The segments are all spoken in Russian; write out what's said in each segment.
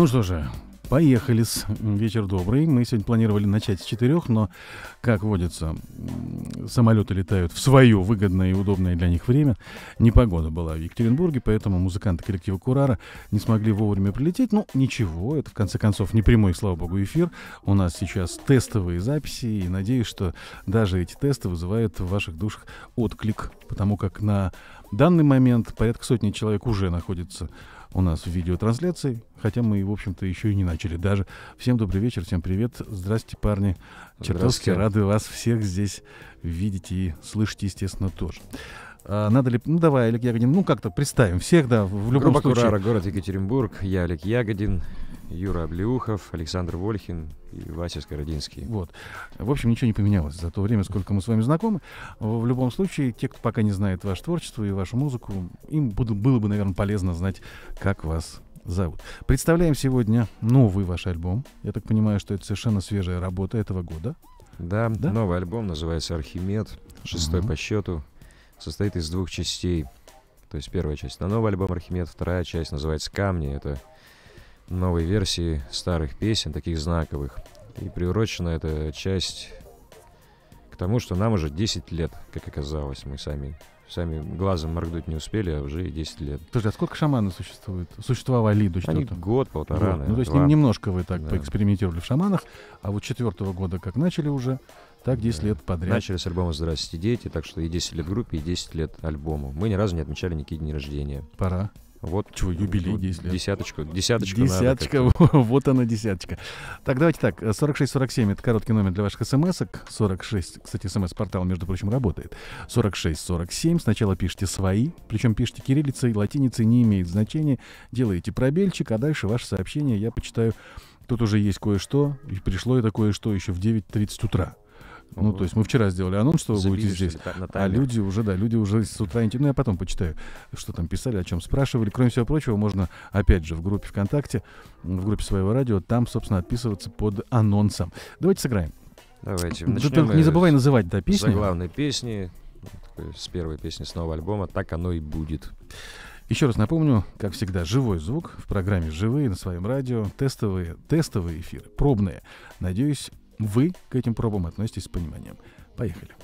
Ну что же, Поехали с вечер добрый. Мы сегодня планировали начать с четырех, но, как водится, самолеты летают в свое выгодное и удобное для них время. Непогода была в Екатеринбурге, поэтому музыканты коллектива Курара не смогли вовремя прилететь. Ну, ничего, это в конце концов не прямой, слава богу, эфир. У нас сейчас тестовые записи, и надеюсь, что даже эти тесты вызывают в ваших душах отклик, потому как на данный момент порядка сотни человек уже находится у нас в видеотрансляции, хотя мы, в общем-то, еще и не начали даже. Всем добрый вечер, всем привет. Здрасте, парни. Чертовски рады вас всех здесь видеть и слышать, естественно, тоже. А, надо ли... Ну, давай, Олег Ягодин, ну, как-то представим всех, да, в любом Группа случае. Курара, город Екатеринбург. Я Олег Ягодин. Юра Облеухов, Александр Вольхин и Вася Скородинский. Вот. В общем, ничего не поменялось за то время, сколько мы с вами знакомы. В любом случае, те, кто пока не знает ваше творчество и вашу музыку, им было бы, наверное, полезно знать, как вас зовут. Представляем сегодня новый ваш альбом. Я так понимаю, что это совершенно свежая работа этого года. Да, да? новый альбом называется «Архимед», шестой uh-huh. по счету. Состоит из двух частей. То есть первая часть на новый альбом «Архимед», вторая часть называется «Камни». Это новой версии старых песен, таких знаковых. И приурочена эта часть к тому, что нам уже 10 лет, как оказалось, мы сами сами глазом моргнуть не успели, а уже 10 лет. Слушай, а сколько шаманы существует? Существовали до Они год, полтора, год. Ну, то есть два. немножко вы так да. поэкспериментировали в шаманах, а вот четвертого года как начали уже, так 10 да. лет подряд. Начали с альбома «Здравствуйте, дети», так что и 10 лет группе, и 10 лет альбому. Мы ни разу не отмечали никакие дни рождения. Пора. Вот. Чего, юбилей 10 лет. Десяточку, десяточку Десяточка, вот она десяточка. Так, давайте так, 4647 это короткий номер для ваших смс-ок. 46, кстати, смс-портал, между прочим, работает. 4647, сначала пишите свои, причем пишите кириллицей, латиницей, не имеет значения. Делаете пробельчик, а дальше ваше сообщение я почитаю. Тут уже есть кое-что, и пришло это кое-что еще в 9.30 утра. Ну, то есть мы вчера сделали анонс, что вы будете здесь. а люди уже, да, люди уже с утра Ну, я потом почитаю, что там писали, о чем спрашивали. Кроме всего прочего, можно, опять же, в группе ВКонтакте, в группе своего радио, там, собственно, отписываться под анонсом. Давайте сыграем. Давайте. Ты только не забывай называть, да, песни. главной песни, с первой песни с нового альбома «Так оно и будет». Еще раз напомню, как всегда, живой звук в программе «Живые» на своем радио, тестовые, тестовые эфиры, пробные. Надеюсь, вы к этим пробам относитесь с пониманием. Поехали.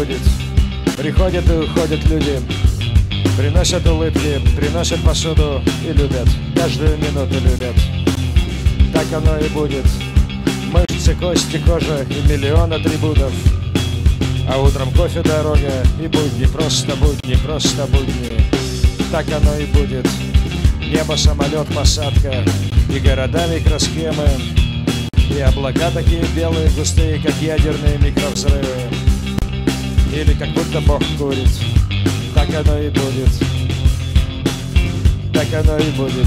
Будет. Приходят и уходят люди, приносят улыбки, приносят посуду и любят, каждую минуту любят. Так оно и будет. Мышцы, кости, кожа и миллион атрибутов. А утром кофе, дорога и будни, просто будни, просто будни. Так оно и будет. Небо, самолет, посадка и города микросхемы. И облака такие белые, густые, как ядерные микровзрывы. Или как будто Бог курит. Так оно и будет. Так оно и будет.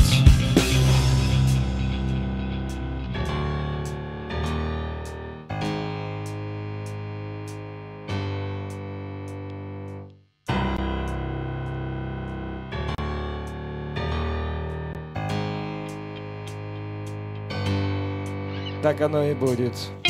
Так оно и будет.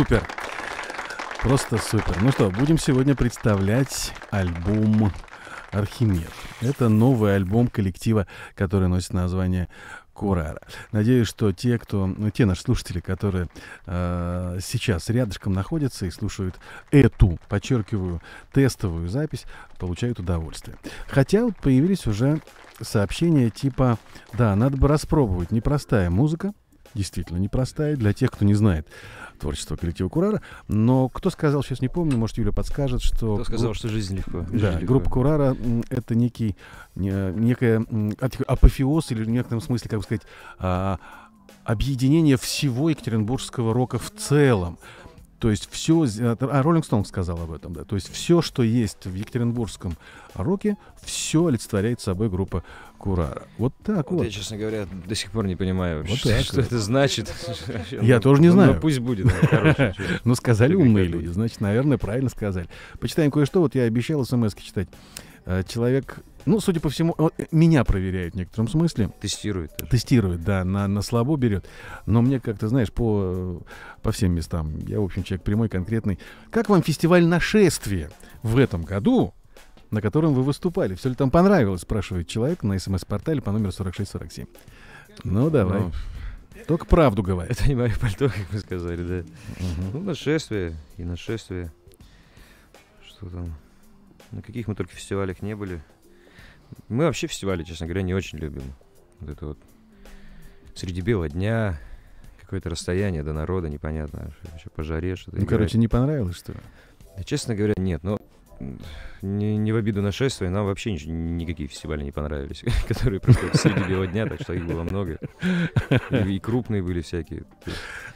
Супер. Просто супер. Ну что, будем сегодня представлять альбом Архимед. Это новый альбом коллектива, который носит название Курара. Надеюсь, что те, кто, ну, те наши слушатели, которые э, сейчас рядышком находятся и слушают эту, подчеркиваю, тестовую запись, получают удовольствие. Хотя появились уже сообщения типа, да, надо бы распробовать, непростая музыка, действительно непростая для тех, кто не знает творчество коллектива Курара. Но кто сказал, сейчас не помню, может, Юля подскажет, что... Кто сказал, что жизнь легко? Жизнь Да, легко. группа Курара это некий, не- некая апофеоз или в некотором смысле, как бы сказать, а, объединение всего екатеринбургского рока в целом. То есть все, а Роллинг Стоун сказал об этом, да. То есть все, что есть в екатеринбургском роке, все олицетворяет собой группа Курара. Вот так Вот вот. я, честно говоря, до сих пор не понимаю, Вот что, так что это значит. Я тоже не Ну, знаю. Ну, пусть будет. чё. Ну, сказали умные люди, значит, наверное, правильно сказали. Почитаем кое-что. Вот я обещал смс читать. Э, Человек, ну, судя по всему, он, э, меня проверяет в некотором смысле. Тестирует. тоже. Тестирует, да, на, на слабо берет. Но мне как-то, знаешь, по, по всем местам, я, в общем, человек прямой, конкретный. Как вам фестиваль нашествия в этом году, на котором вы выступали? Все ли там понравилось, спрашивает человек на смс-портале по номеру 4647. Ну, давай. Ну, Только правду говори. Это не мое пальто, как вы сказали, да. Мгм. Ну, нашествие и нашествие. Что там? На каких мы только фестивалях не были. Мы вообще фестивали, честно говоря, не очень любим. Вот это вот среди бела дня, какое-то расстояние до народа непонятно, вообще по жаре что-то Ну, играть. короче, не понравилось, что ли? Да, Честно говоря, нет. Но не, не в обиду нашествия, нам вообще ничего, никакие фестивали не понравились, которые проходят среди бела дня, так что их было много. И, и крупные были всякие.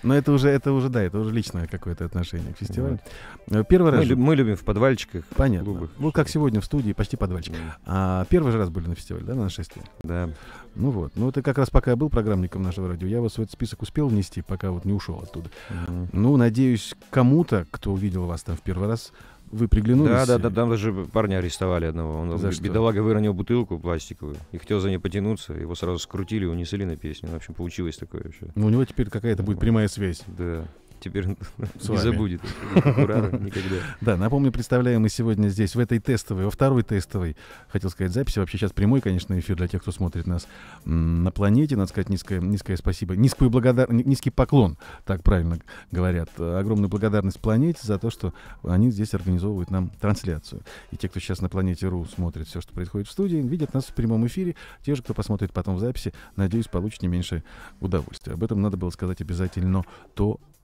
Но это уже, это уже, да, это уже личное какое-то отношение к фестивалю. Вот. Первый мы, раз... Лю, мы любим в подвальчиках, Понятно. клубах. Вот как сегодня в студии, почти подвальчик. Да. А первый же раз были на фестивале, да, на нашествии? Да. Ну вот. Ну это как раз пока я был программником нашего радио, я вас в этот список успел внести, пока вот не ушел оттуда. Мгм. Ну, надеюсь, кому-то, кто увидел вас там в первый раз, вы приглянулись. Да, да, да, там даже парня арестовали одного. Он За что? бедолага выронил бутылку пластиковую и хотел за ней потянуться. Его сразу скрутили, унесли на песню. В общем, получилось такое вообще. Ну, у него теперь какая-то будет прямая связь. Да. Теперь не забудет никогда. Да, напомню, представляем мы сегодня здесь, в этой тестовой, во второй тестовой, хотел сказать, записи. Вообще сейчас прямой, конечно, эфир для тех, кто смотрит нас на планете. Надо сказать низкое, низкое спасибо, низкую благодар... ни- низкий поклон, так правильно говорят. Огромную благодарность планете за то, что они здесь организовывают нам трансляцию. И те, кто сейчас на планете РУ смотрит все, что происходит в студии, видят нас в прямом эфире. Те же, кто посмотрит потом в записи, надеюсь, получат не меньшее удовольствие. Об этом надо было сказать обязательно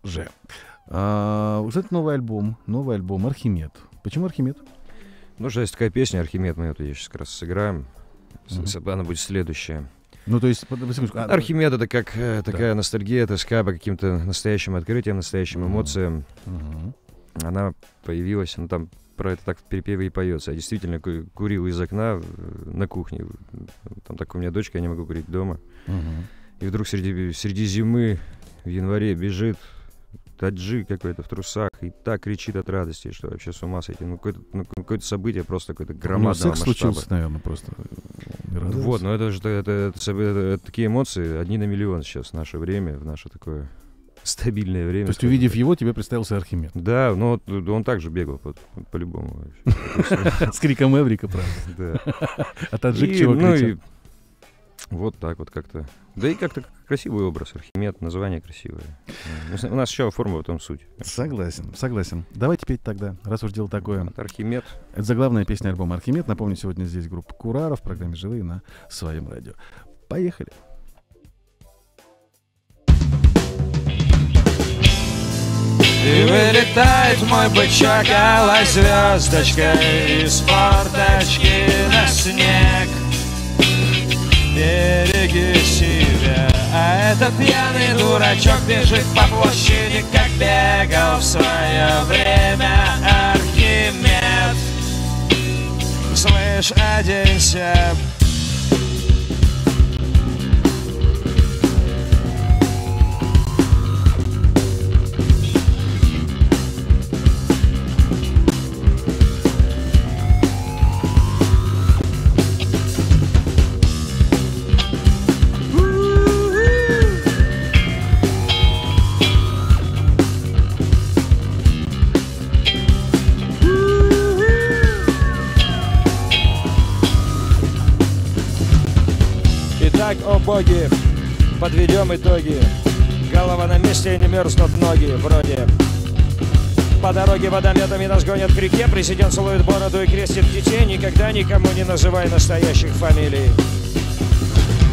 тоже. А, это новый альбом, новый альбом «Архимед». Почему «Архимед»? Ну, что есть такая песня «Архимед», мы эту сейчас как раз сыграем. С- Она будет следующая. Ну, то есть... секундочку, а, Архимед это как э, такая ностальгия, тоска по каким-то настоящим открытиям, настоящим Мгм. эмоциям. мгм. Она появилась, ну там про это так в перепеве и поется. Я действительно ку- курил из окна э, на кухне. Там так у меня дочка, я не могу курить дома. Мгм. И вдруг среди, среди зимы в январе бежит таджик какой-то в трусах и так кричит от радости, что вообще с ума сойти. Ну, какое-то, ну, какое-то событие просто какое-то У него громадного секс масштаба. случился, наверное, просто. Радовался? Вот, но это же это, это, это- это такие эмоции, одни на миллион сейчас в наше время, в наше такое стабильное время. То есть, увидев так. его, тебе представился Архимед. Да, но вот он также бегал по- по-любому. С криком Эврика, правда. Да. А таджик чего ну кричал? Вот так вот как-то. Да и как-то красивый образ, Архимед, название красивое. У нас еще форма в этом суть. Согласен, согласен. Давайте петь тогда, раз уж дело такое. Вот Архимед. Это заглавная песня альбома «Архимед». Напомню, сегодня здесь группа Курара в программе «Живые» на своем радио. Поехали. И вылетает мой бычок, алой звездочкой Из форточки на снег Береги себя. А этот пьяный дурачок бежит по площади Как бегал в свое время Архимед. Слышь, оденься о боги, подведем итоги. Голова на месте, не мерзнут ноги, вроде. По дороге водометами нас гонят к реке, президент целует бороду и крестит детей, никогда никому не называй настоящих фамилий.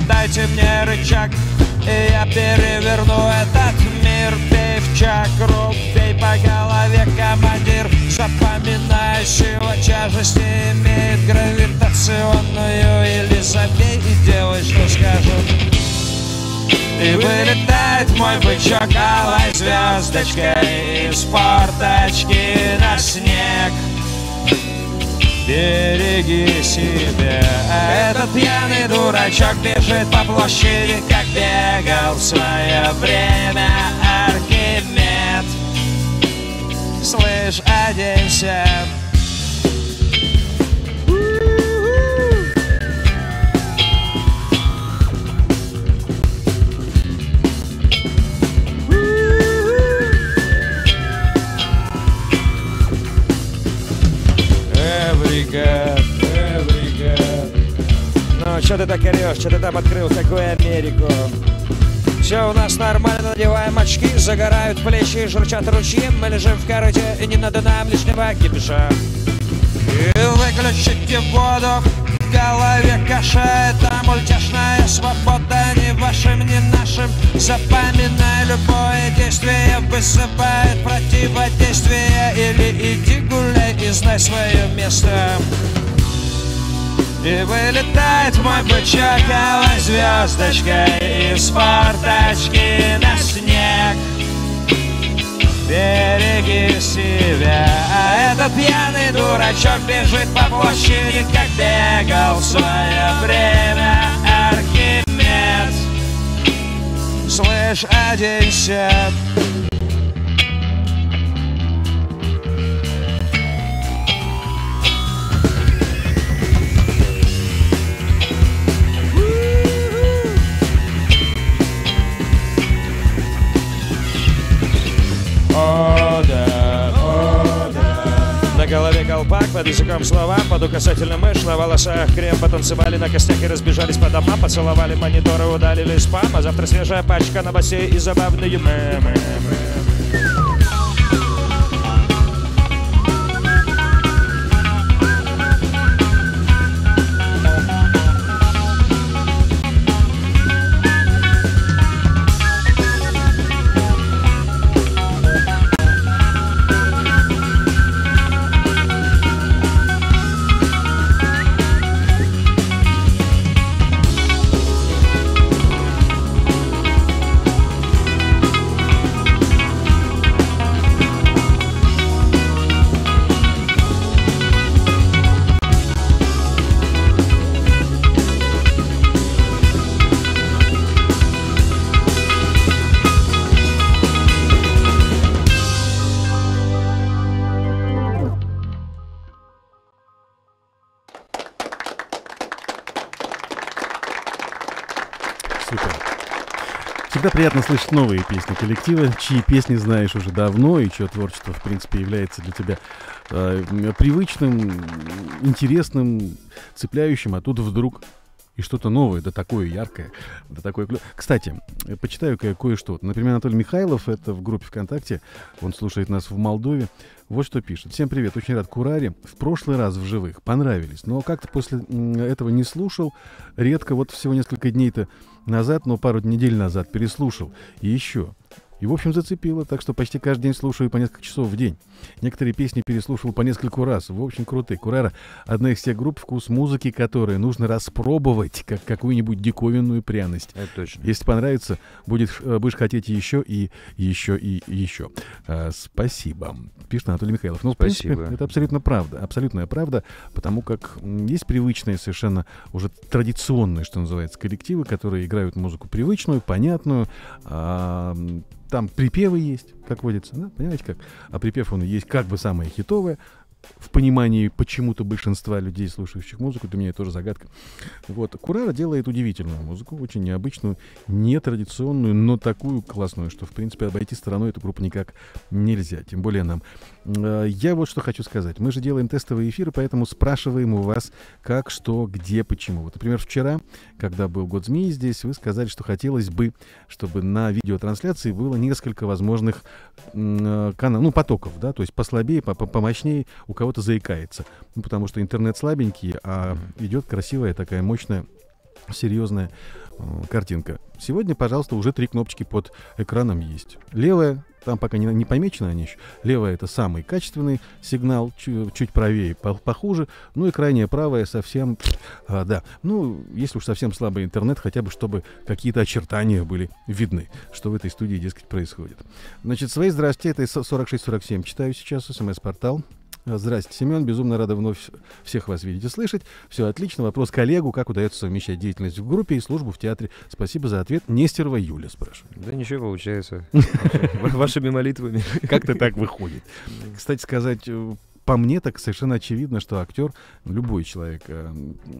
Дайте мне рычаг, и я переверну этот мир. Чакру, бей по голове, командир. Запоминающего тяжести имеет гравитационную или забей и делай, что скажут. И вылетает мой бычок алой звездочкой Из форточки на снег Береги себя А Этот пьяный дурачок бежит по площади Как бегал в свое время Архимед Слышь, оденься. Ну, что ты так орешь? Что ты там открыл? Какую Америку? Все у нас нормально, надеваем очки, загорают плечи, журчат ручьи. Мы лежим в короте, и не надо нам лишнего кипиша. И выключите воду, в голове каша Это мультяшная свобода, ни вашим, ни нашим Запоминай, любое действие вызывает противодействие Или иди гуляй, и знай свое место И вылетает мой бычок алой Из форточки на снег. Береги себя. А этот пьяный дурачок бежит по площади Как бегал в свое время Архимед. Слышь, оденься языком слова, под указательным мышь, на волосах крем, потанцевали на костях и разбежались по домам, поцеловали мониторы, удалили спам, а завтра свежая пачка новостей и забавные мемы. Приятно слышать новые песни коллектива, чьи песни знаешь уже давно, и чье творчество, в принципе, является для тебя э, привычным, интересным, цепляющим, а тут вдруг и что-то новое, да такое яркое, да такое... Кстати, почитаю ка- кое-что. Например, Анатолий Михайлов, это в группе ВКонтакте, он слушает нас в Молдове. Вот что пишет. Всем привет, очень рад Кураре. В прошлый раз в живых понравились, но как-то после этого не слушал. Редко, вот всего несколько дней-то назад, но пару недель назад переслушал. И еще. И, в общем, зацепило, так что почти каждый день слушаю по несколько часов в день. Некоторые песни переслушивал по нескольку раз. В общем, крутые. Курара — одна из тех групп, вкус музыки, которые нужно распробовать, как какую-нибудь диковинную пряность. Это точно. Если понравится, будет, э, будешь хотеть еще и еще и еще. А, спасибо. Пишет Анатолий Михайлов. Ну, в принципе, Спасибо. это абсолютно правда. Абсолютная правда, потому как есть привычные, совершенно уже традиционные, что называется, коллективы, которые играют музыку привычную, понятную. а, там припевы есть, как водится, да? Понимаете как? А припев он есть как бы самое хитовое, в понимании почему-то большинства людей, слушающих музыку, для меня это тоже загадка. Вот. Курара делает удивительную музыку, очень необычную, нетрадиционную, но такую классную, что, в принципе, обойти стороной эту группу никак нельзя, тем более нам. Э, Я вот что хочу сказать. Мы же делаем тестовые эфиры, поэтому спрашиваем у вас, как, что, где, почему. Вот, например, вчера, когда был год змеи здесь, вы сказали, что хотелось бы, чтобы на видеотрансляции было несколько возможных э, каналов, ну, потоков, да, то есть послабее, по- по- помощнее, у кого-то заикается. Ну, потому что интернет слабенький, а идет красивая такая мощная серьезная э, картинка. Сегодня, пожалуйста, уже три кнопочки под экраном есть. Левая, там пока не, не помечены они еще. Левая это самый качественный сигнал, чу- чуть правее по- похуже. Ну и крайняя правая совсем, а, да. Ну, если уж совсем слабый интернет, хотя бы чтобы какие-то очертания были видны, что в этой студии, дескать, происходит. Значит, свои здрасте, это 4647 читаю сейчас, смс-портал. Здрасте, Семен. Безумно рада вновь всех вас видеть и слышать. Все отлично. Вопрос коллегу, как удается совмещать деятельность в группе и службу в театре. Спасибо за ответ. Нестерова Юля спрашивает. Да ничего получается. Вашими молитвами. Как-то так выходит. Кстати сказать, э, по мне так совершенно очевидно, что актер, любой человек, э,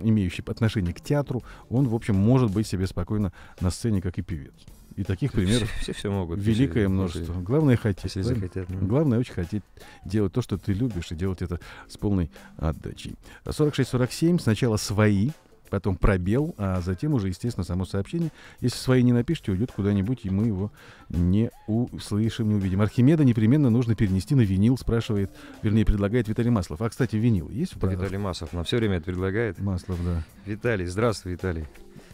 имеющий отношение к театру, он, в общем, может быть себе спокойно на сцене, как и певец. И таких примеров Все все могут. великое если- множество. Главное хотеть. Если правильно? захотят. ну. Главное очень хотеть делать то, что ты любишь, и делать это с полной отдачей. 46-47, сначала свои, потом пробел, а затем уже, естественно, само сообщение. Если свои не напишите, уйдет куда-нибудь, и мы его не услышим, не увидим. Архимеда непременно нужно перенести на винил, спрашивает, вернее, предлагает Виталий Маслов. А, кстати, винил есть в продаже? Виталий Масов нам все время это предлагает. Маслов, да. Виталий, здравствуй, Виталий.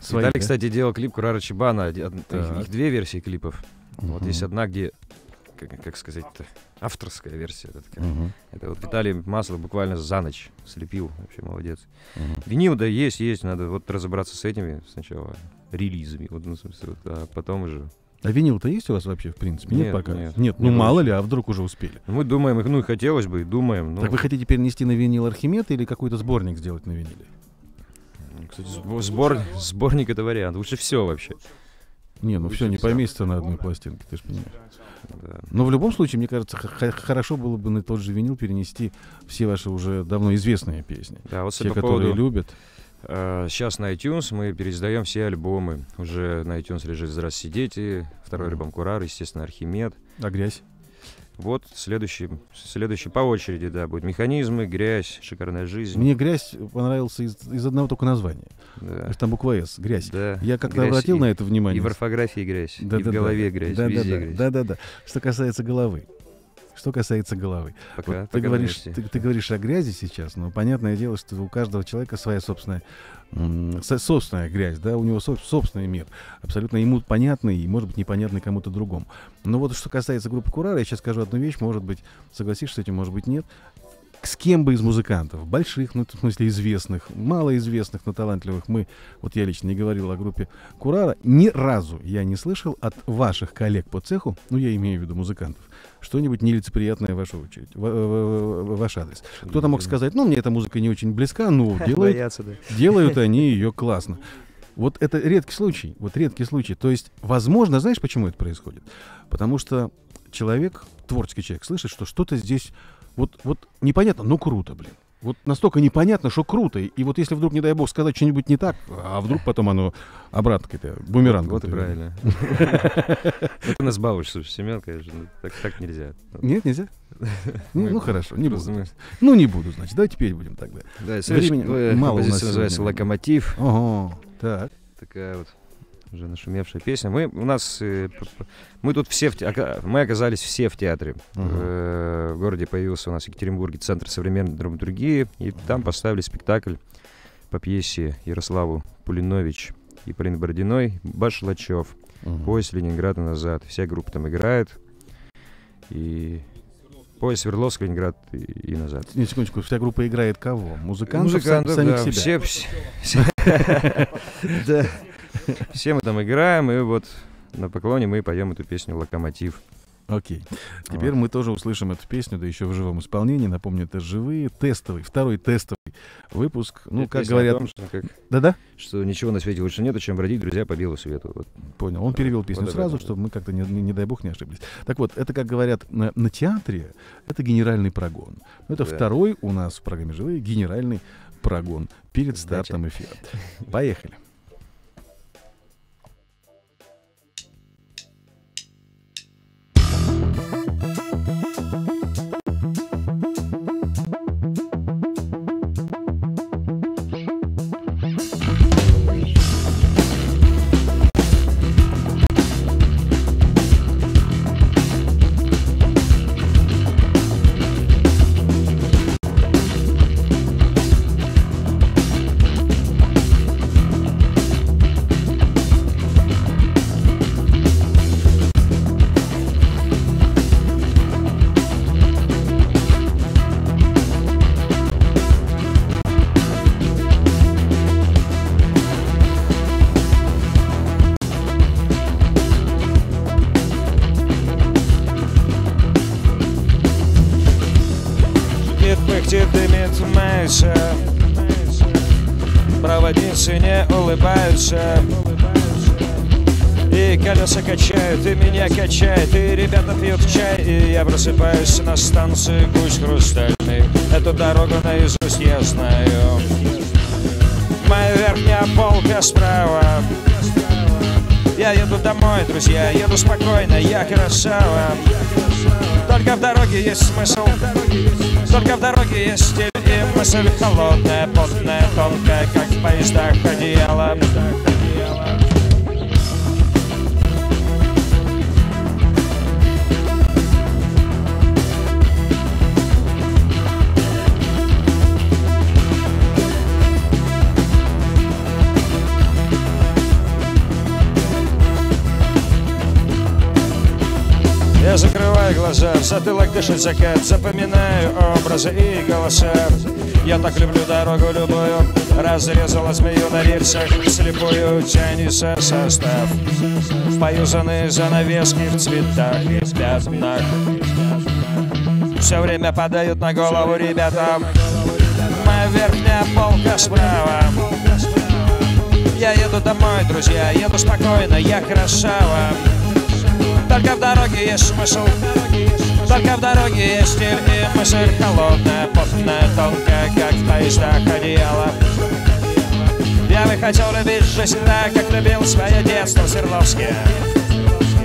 Свои, Виталий, да? кстати, делал клип Курара Чебана. Их две версии клипов. Вот Мгм. есть одна, где как, как сказать-то, авторская версия. Это, такая. Мгм. это вот Виталий Маслов буквально за ночь слепил. Вообще молодец. Мгм. Винил, да, есть, есть. Надо вот разобраться с этими сначала релизами. Вот, ну, смысле, вот, а потом уже. А винил-то есть у вас вообще, в принципе? Нет, Нет, пока? нет. ну Не мало ли, а вдруг уже успели. Ну, Мы думаем, ну и хотелось бы, и думаем. Ну, Так вы хотите перенести на винил Архимед или какой-то сборник сделать на виниле? Кстати, сбор, сборник это вариант. Лучше все вообще. Не, ну Лучше все, не всё. поместится на одной пластинке, ты же понимаешь. Да. Но в любом случае, мне кажется, хорошо было бы на тот же винил перенести все ваши уже давно известные песни. Да, вот Те, по которые поводу... любят. сейчас на iTunes мы переиздаем все альбомы. Уже на iTunes лежит «Здравствуйте, дети», второй альбом «Курар», естественно, «Архимед». А грязь? Вот следующий, следующий по очереди, да, будет «Механизмы», «Грязь», «Шикарная жизнь». Мне грязь понравился из, из одного только названия. Да. там буква «С», грязь. Да. Я как-то обратил и- на это внимание. И в орфографии грязь, Да, и в да, да. голове грязь, да, везде да, да, грязь. да, да, да. Что касается головы. Что касается головы. Пока, Вот ты, пока говоришь, ты, ты говоришь о грязи сейчас, но понятное дело, что у каждого человека своя собственная, собственная грязь, да, у него соб- собственный мир, абсолютно ему понятный и, может быть, непонятный кому-то другому. Но вот что касается группы Курара, я сейчас скажу одну вещь, может быть, согласишься с этим, может быть, нет. С кем бы из музыкантов, больших, ну, в смысле известных, малоизвестных, но талантливых, мы, вот я лично не говорил о группе Курара, ни разу я не слышал от ваших коллег по цеху, ну, я имею в виду музыкантов, что-нибудь нелицеприятное в вашу очередь, в, в- в- в ваш адрес. Кто-то мог сказать, ну, мне эта музыка не очень близка, ну, делают, Боятся, да. делают они ее классно. Вот это редкий случай, вот редкий случай. То есть, возможно, знаешь, почему это происходит? Потому что человек, творческий человек, слышит, что что-то здесь вот, вот непонятно, но круто, блин. Вот настолько непонятно, что круто. И вот если вдруг, не дай бог, сказать что-нибудь не так, а вдруг потом оно обратно какой-то бумеранг. Вот и правильно. Ну, Ты нас балуешь, слушай, Семен, конечно. ну, Так нельзя. Нет, нельзя? Ну, ну хорошо, не буду. Ну, не буду, значит. Давай теперь будем тогда. Да, э, мало у нас называется. «Локомотив». Ого, так. Такая вот уже нашумевшая песня. Мы у нас э, мы тут все в те- мы оказались все в театре. Э, В городе появился у нас в Екатеринбурге центр современной драматургии, и там поставили спектакль по пьесе Ярославу Пулинович и Полины Бородиной «Башлачев». Мгм. Поезд Ленинграда назад. Вся группа там играет. И поезд Свердловск, Ленинград и, и назад. Не, секундочку, вся группа играет кого? Музыкантов, Музыкантов, сам- самих да, себя? Все, все. Все мы там играем, и вот на поклоне мы поем эту песню «Локомотив». Окей. Теперь Вот. мы тоже услышим эту песню, да еще в живом исполнении. Напомню, это живые, тестовый, второй тестовый выпуск. Ну, Это как говорят... том, что, как- Да-да? что ничего на свете лучше нету, чем бродить друзья по белу свету. Вот. Понял. Он перевел песню Вот сразу, этом. чтобы мы как-то, не, не- не дай бог, не ошиблись. Так вот, это, как говорят на, на театре, это генеральный прогон. Это Да. второй у нас в программе «Живые» генеральный прогон перед стартом эфира. Поехали. На станции Гусь хрустальный Эту дорогу наизусть я знаю. Моя верхняя полка справа. Я еду домой, друзья, еду спокойно, я красава. Только в дороге есть смысл. Только в дороге есть стиль и мысль Холодная, потная, тонкая, как в поездах одеяло глаза, затылок дышит закат Запоминаю образы и голоса. Я так люблю дорогу любую Разрезала змею на рельсах Слепую тянется состав. Поюзанные занавески в цветах и пятнах. Все время падают на голову ребятам. Моя верхняя полка справа. Я еду домой, друзья, еду спокойно, я красава только в дороге есть смысл Только в дороге есть стиль и мысль Холодная, потная, тонкая, как в поездах одеяло Я бы хотел любить жизнь так, как любил свое детство в Свердловске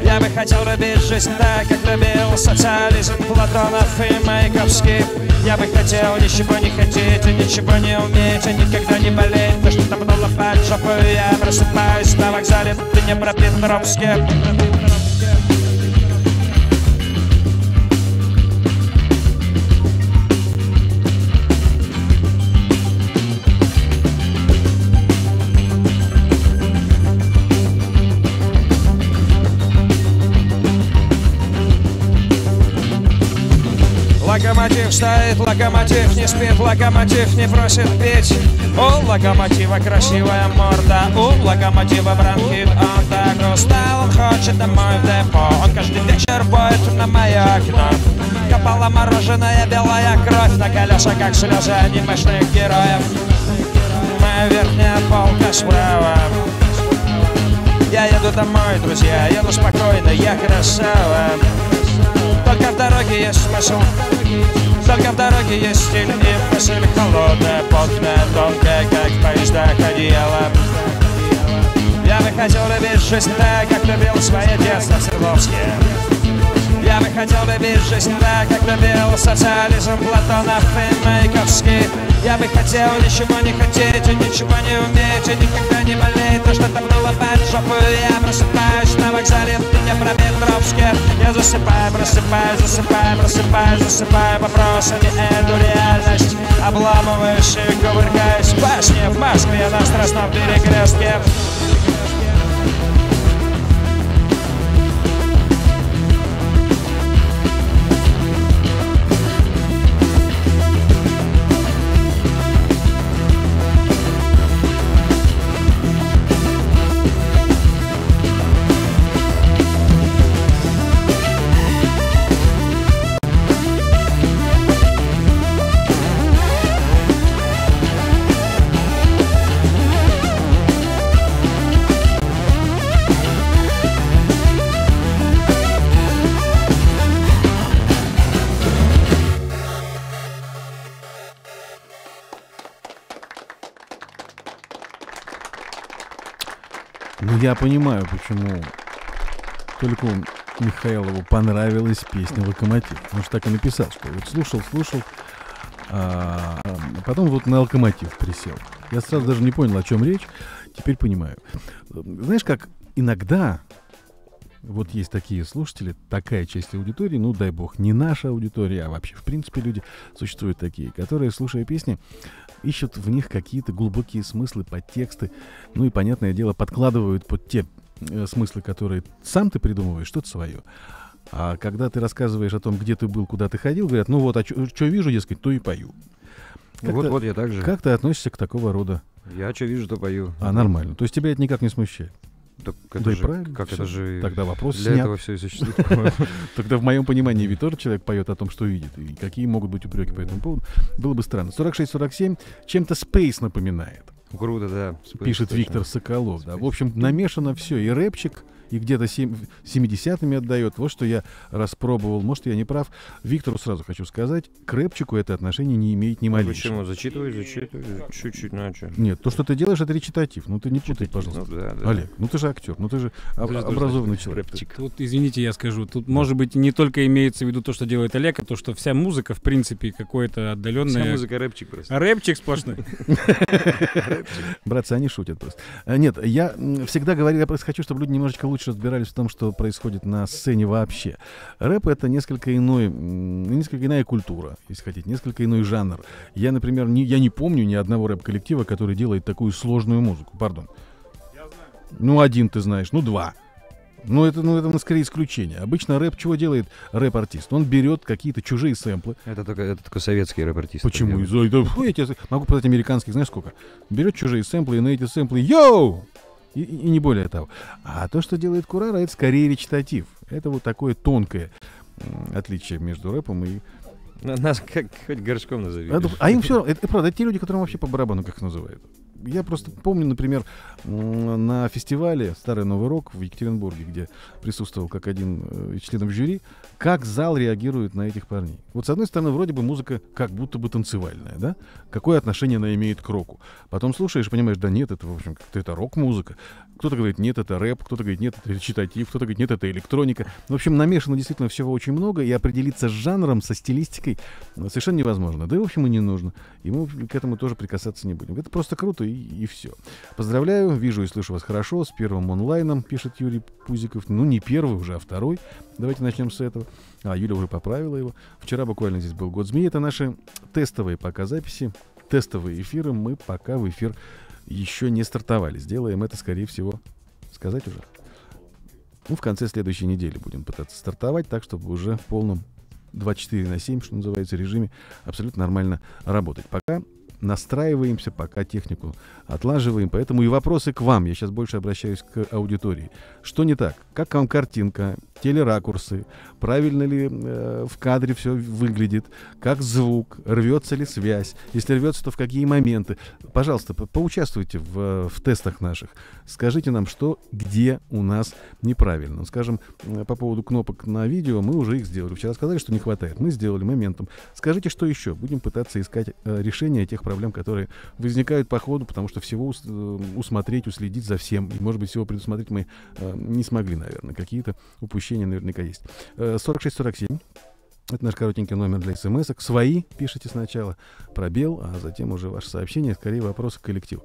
я бы хотел любить жизнь так, как любил социализм Платонов и Маяковский Я бы хотел ничего не хотеть и ничего не уметь И никогда не болеть, то что там было под жопу Я просыпаюсь на вокзале в Днепропетровске Локомотив стоит, локомотив не спит, локомотив не просит петь. У локомотива красивая морда, у локомотива бронхит Он так устал, он хочет домой в депо. Он каждый вечер будет на мое окно. Копала мороженое, белая кровь На колеса, как слезы анимешных героев. Моя верхняя полка справа. Я еду домой, друзья, еду спокойно, я красава Только в дороге есть смысл только в дороге есть стиль и мысль Холодная, потная, тонкая, как в поездах одеяло Я бы хотел любить жизнь так, как любил свое детство в Свердловске Я бы хотел любить жизнь так, как любил социализм Платонов и Маяковский Я бы хотел ничего не хотеть и ничего не уметь И никогда не болеть, то что там было под жопу Я просыпаюсь на вокзале в Днепропетровске Я засыпаю, просыпаюсь, засыпаю, просыпаюсь, засыпаю Вопросами эту реальность Обламываешь и кувыркаюсь в башне в Москве на страстном перекрестке я понимаю, почему только Михайлову понравилась песня «Локомотив». Он же так и написал, что вот слушал, слушал, а, а потом вот на «Локомотив» присел. Я сразу даже не понял, о чем речь, теперь понимаю. Знаешь, как иногда вот есть такие слушатели, такая часть аудитории, ну, дай бог, не наша аудитория, а вообще, в принципе, люди существуют такие, которые, слушая песни, ищут в них какие-то глубокие смыслы, подтексты, ну и, понятное дело, подкладывают под те э, смыслы, которые сам ты придумываешь, что-то свое. А когда ты рассказываешь о том, где ты был, куда ты ходил, говорят, ну вот, а что вижу, дескать, то и пою. Как вот, ты, вот я так же. Как ты относишься к такого рода? Я что вижу, то пою. А, нормально. То есть тебя это никак не смущает? Так Да это и же, правильно, Как всё. это же... Тогда вопрос Для снят. этого все и существует. Тогда в моем понимании ведь тоже человек поет о том, что видит. И какие могут быть упреки по этому поводу. Было бы странно. 46-47 чем-то Space напоминает. Круто, да. пишет. Виктор Соколов. Да. В общем, намешано все. И рэпчик, и где-то сем- 70-ми отдает. Вот что я распробовал. Может, я не прав. Виктору сразу хочу сказать, к рэпчику это отношение не имеет ни Ну, малейшего. Почему? Зачитывай, зачитывай. Чуть-чуть, ну а чё? Нет, то, что ты делаешь, это речитатив. Ну, ты не путай, пожалуйста. Ну да, да. Олег, ну ты же актер, ну ты же об- Ты образованный человек. рэпчик. Тут, извините, я скажу, тут, может быть, не только имеется в виду то, что делает Олег, а то, что вся музыка, в принципе, какое-то Вся отдаленное... музыка рэпчик просто. Рэпчик сплошной. Братцы, они шутят просто. А, Нет, я всегда говорю, я просто хочу, чтобы люди немножечко лучше разбирались в том, что происходит на сцене вообще. Рэп — это несколько иной, несколько иная культура, если хотите, несколько иной жанр. Я, например, не, я не помню ни одного рэп-коллектива, который делает такую сложную музыку. Пардон. Ну, один ты знаешь, ну, два. Ну, это, ну, это скорее исключение. Обычно рэп чего делает рэп-артист? Он берет какие-то чужие сэмплы. Это только, это только советские рэп-артисты. Почему? Это, это, я тебе могу сказать американских, знаешь сколько? Берет чужие сэмплы и на эти сэмплы «Йоу!» И, и не более того. А то, что делает Курара, это скорее речитатив. Это вот такое тонкое отличие между рэпом и нас как хоть горшком назови. Это, а им все это, это правда, это те люди, которым вообще по барабану как их называют. Я просто помню, например, на фестивале «Старый Новый рок» в Екатеринбурге, где присутствовал как один э, из членов жюри, как зал реагирует на этих парней. Вот с одной стороны, вроде бы музыка как будто бы танцевальная, да? Какое отношение она имеет к року? Потом слушаешь понимаешь, да нет, это, в общем, это рок-музыка. Кто-то говорит, нет, это рэп, кто-то говорит, нет, это речитатив, кто-то говорит, нет, это электроника. В общем, намешано действительно всего очень много, и определиться с жанром, со стилистикой ну, совершенно невозможно. Да и, в общем, и не нужно. И мы к этому тоже прикасаться не будем. Это просто круто, и, и все. Поздравляю, вижу и слышу вас хорошо, с первым онлайном, пишет Юрий Пузиков. Ну, не первый уже, а второй. Давайте начнем с этого. А, Юля уже поправила его. Вчера буквально здесь был год змеи. Это наши тестовые пока записи, тестовые эфиры. Мы пока в эфир еще не стартовали. Сделаем это, скорее всего, сказать уже. Ну, в конце следующей недели будем пытаться стартовать, так, чтобы уже в полном 24 на 7, что называется, режиме абсолютно нормально работать. Пока настраиваемся, пока технику отлаживаем. Поэтому и вопросы к вам. Я сейчас больше обращаюсь к аудитории. Что не так? Как вам картинка? телеракурсы, правильно ли э, в кадре все выглядит, как звук, рвется ли связь, если рвется, то в какие моменты. Пожалуйста, по поучаствуйте в, в тестах наших, скажите нам, что где у нас неправильно. Скажем, э, по поводу кнопок на видео, мы уже их сделали. Вчера сказали, что не хватает, мы сделали моментом. Скажите, что еще? Будем пытаться искать э, решение тех проблем, которые возникают по ходу, потому что всего ус э, усмотреть, уследить за всем, и, может быть, всего предусмотреть мы э, не смогли, наверное. Какие-то упущения наверняка есть. 4647. Э, Это наш коротенький номер для смс -ок. Свои пишите сначала, пробел, а затем уже ваше сообщение, скорее вопросы к коллективу.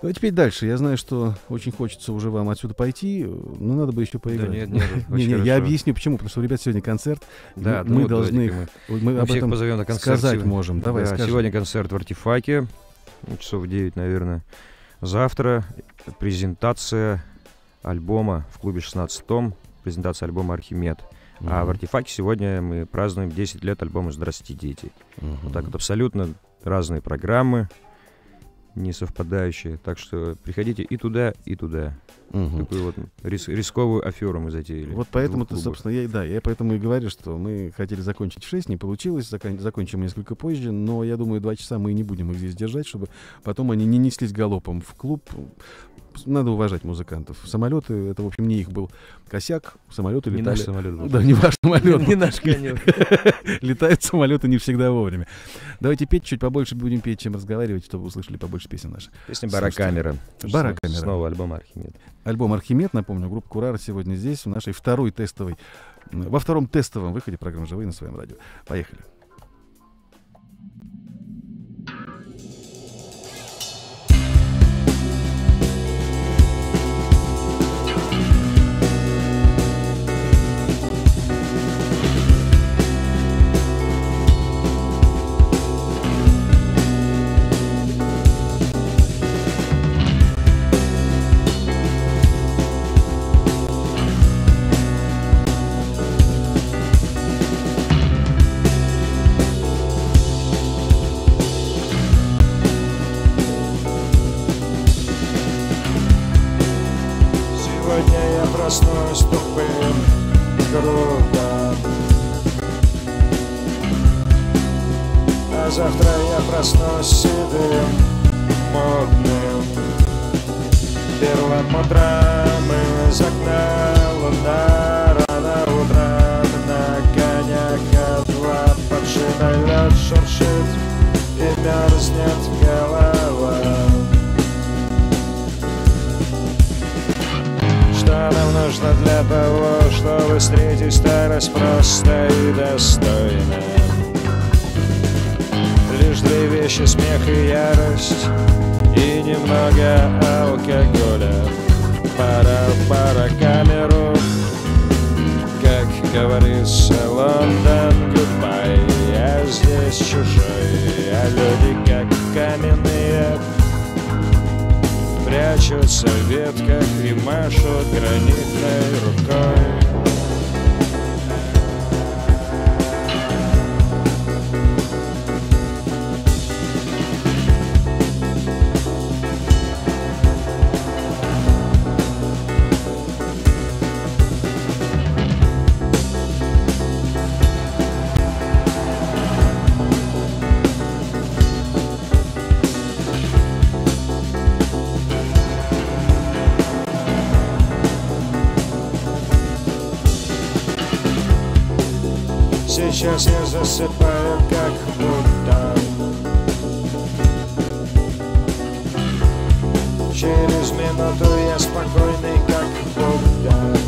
Давайте теперь дальше. Я знаю, что очень хочется уже вам отсюда пойти, но надо бы еще поиграть. Да нет, нет, не, не, я объясню, почему. Потому что у ребят сегодня концерт. Да, мы, ну, должны их, мы, мы об этом позовем на концерт. сказать можем. Давай, да, сегодня концерт в Артефаке, часов 9, наверное. Завтра презентация альбома в клубе 16 том презентация альбома «Архимед». Mm-hmm. А в «Артефакте» сегодня мы празднуем 10 лет альбома «Здрасте, дети». Mm-hmm. Вот так вот абсолютно разные программы, не совпадающие. Так что приходите и туда, и туда. Угу. Такую вот рис рисковую аферу мы затеяли. Вот поэтому ты, собственно, я, да, я поэтому и говорю, что мы хотели закончить в 6, не получилось, закон закончим несколько позже, но я думаю, два часа мы не будем их здесь держать, чтобы потом они не неслись галопом в клуб надо уважать музыкантов. Самолеты, это, в общем, не их был косяк. Самолеты не летали... наш самолет был. Да, не ваш самолет. Не наш конек. Летают самолеты не всегда вовремя. Давайте петь чуть побольше будем петь, чем разговаривать, чтобы услышали побольше песен наших. Песня Баракамера. Баракамера. Снова альбом Архимед. Альбом Архимед, напомню, группа Курара сегодня здесь, в нашей второй тестовой, во втором тестовом выходе программы «Живые» на своем радио. Поехали. Сейчас я засыпаю, как будто. Через минуту я спокойный, как будто.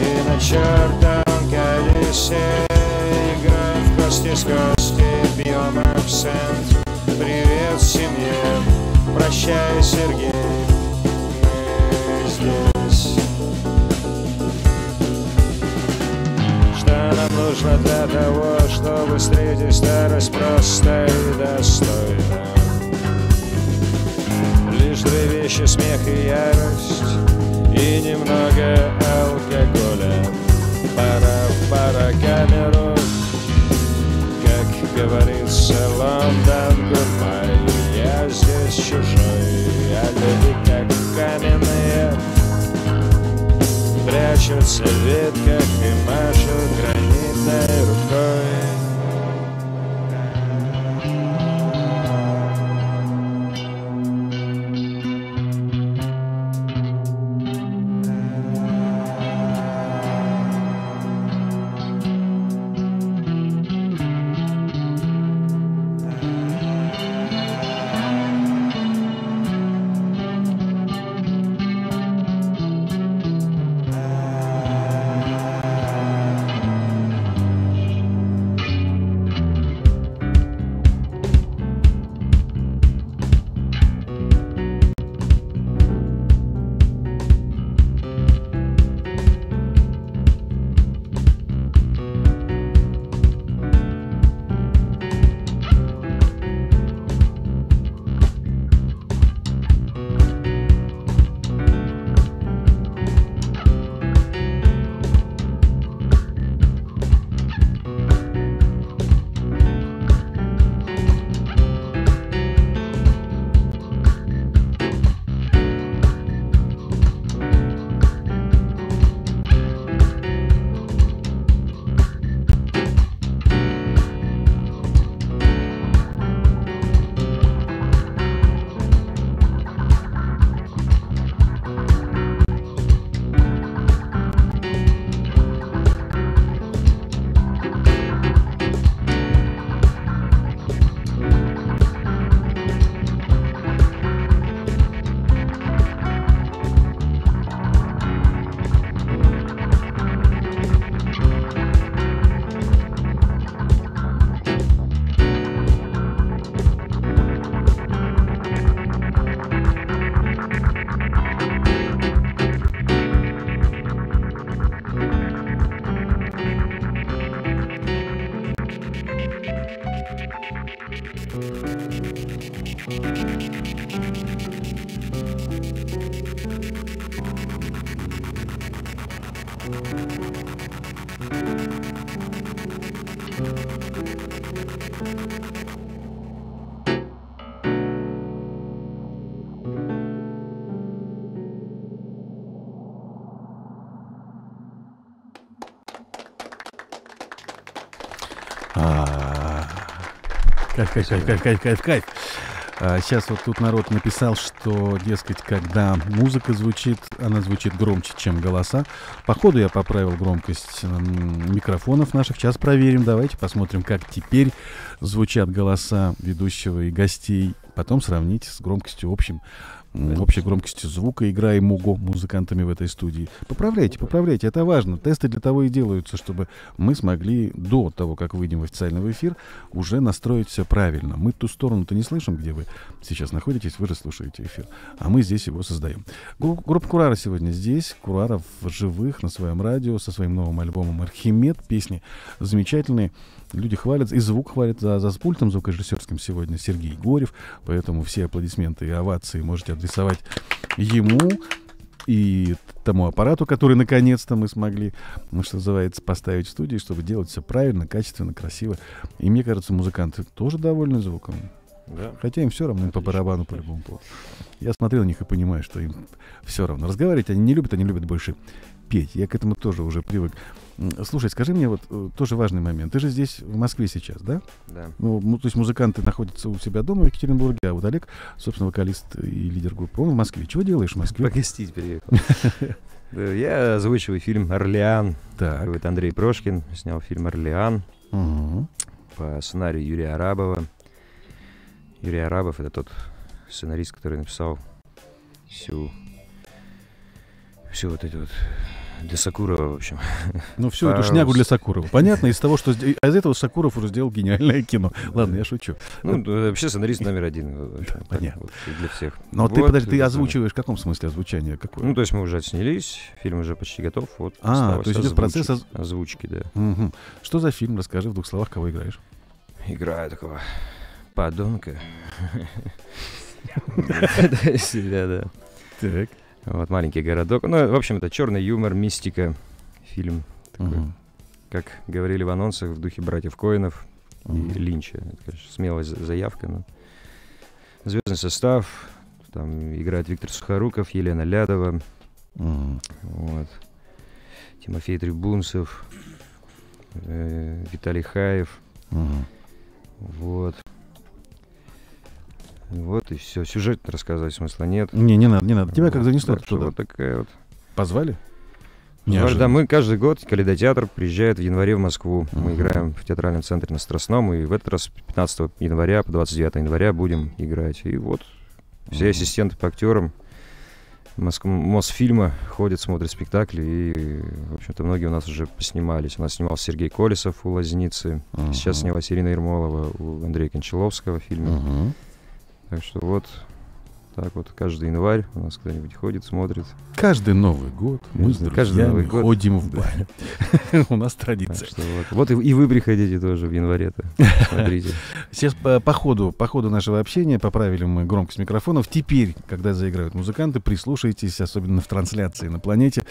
И на чертом колесе Играем в кости с кости, бьем абсент Привет семье, прощай, Сергей нужно для того, чтобы встретить старость просто и достойно Лишь две вещи, смех и ярость И немного алкоголя. Пора в парокамеру Как говорится, Лондон, гудбай Я здесь чужой, а люди как каменные. Прячутся в ветках и машут ser o cão. Кайф, кайф, кайф, кайф, кайф, кайф, кайф. А, Сейчас вот тут народ написал, что, дескать, когда музыка звучит, она звучит громче, чем голоса. Походу я поправил громкость микрофонов наших. Сейчас проверим. Давайте посмотрим, как теперь звучат голоса ведущего и гостей. Потом сравните с громкостью общим общей громкости звука, играем МУГО музыкантами в этой студии. Поправляйте, поправляйте, это важно. Тесты для того и делаются, чтобы мы смогли до того, как выйдем в официальный эфир, уже настроить все правильно. Мы ту сторону-то не слышим, где вы сейчас находитесь, вы же слушаете эфир, а мы здесь его создаем. Гру- Группа Курара сегодня здесь, Курара в живых на своем радио со своим новым альбомом «Архимед». Песни замечательные. Люди хвалят, и звук хвалят за, за пультом звукорежиссерским сегодня Сергей Горев, поэтому все аплодисменты и овации можете адресовать ему и тому аппарату, который наконец-то мы смогли, ну, что называется, поставить в студии, чтобы делать все правильно, качественно, красиво. И мне кажется, музыканты тоже довольны звуком. Да. Хотя им все равно, им по барабану по любому поводу. Я смотрел на них и понимаю, что им все равно. Разговаривать они не любят, они любят больше петь. Я к этому тоже уже привык. Слушай, скажи мне вот э, тоже важный момент. Ты же здесь в Москве сейчас, да? Да. Ну, му- то есть музыканты находятся у себя дома в Екатеринбурге, а вот Олег, собственно, вокалист и лидер группы, он в Москве. Чего делаешь в Москве? Погостить переехал. Я озвучиваю фильм «Орлеан». Так. Вот Андрей Прошкин снял фильм «Орлеан» по сценарию Юрия Арабова. Юрий Арабов — это тот сценарист, который написал всю всю вот эту вот для Сакурова, в общем. Ну, всю эту Парус. шнягу для Сакурова. Понятно, из того, что... А из этого Сакуров уже сделал гениальное кино. Ладно, я шучу. Ну, вообще сценарист номер один. понятно. вот, для всех. Но ты, Вот, подожди, ты озвучиваешь в каком смысле озвучание? Какое? Ну, то есть мы уже отснялись, фильм уже почти готов. Вот А, то есть идет процесс озвучки, да. Мгм. Что за фильм? Расскажи в двух словах, кого играешь. Играю такого подонка. Себя, да. Так. Вот, маленький городок. Ну, в общем, это черный юмор, мистика. Фильм, такой, как говорили в анонсах, в духе братьев Коинов и Линча. Это, конечно, смелая за- заявка, но... Звездный состав. Там играет Виктор Сухоруков, Елена Лядова, вот. Тимофей Трибунцев, э, Виталий Хаев. Вот. Вот и все. Сюжет рассказывать смысла нет. Не, не надо, не надо. Тебя как занесло Так туда? Вот такая вот. Позвали? Неожиданно. Да, мы каждый год, Калейдотеатр приезжает в январе в Москву. Мы Мгм. играем в театральном центре на Страстном, и в этот раз 15 января по 29 января будем играть. И вот все Мгм. ассистенты по актерам Моск... Мосфильма ходят, смотрят спектакли, и, в общем-то, многие у нас уже поснимались. У нас снимался Сергей Колесов у Лазницы, Мгм. сейчас снялась Ирина Ермолова у Андрея Кончаловского в фильме. Мгм. Так что вот так вот каждый январь у нас кто-нибудь ходит, смотрит. Каждый Новый год мы с Каждый друзьями Новый год. ходим в баню. У нас традиция. вот, и, вы приходите тоже в январе-то. Смотрите. Сейчас по, ходу, нашего общения поправили мы громкость микрофонов. Теперь, когда заиграют музыканты, прислушайтесь, особенно в трансляции на планете,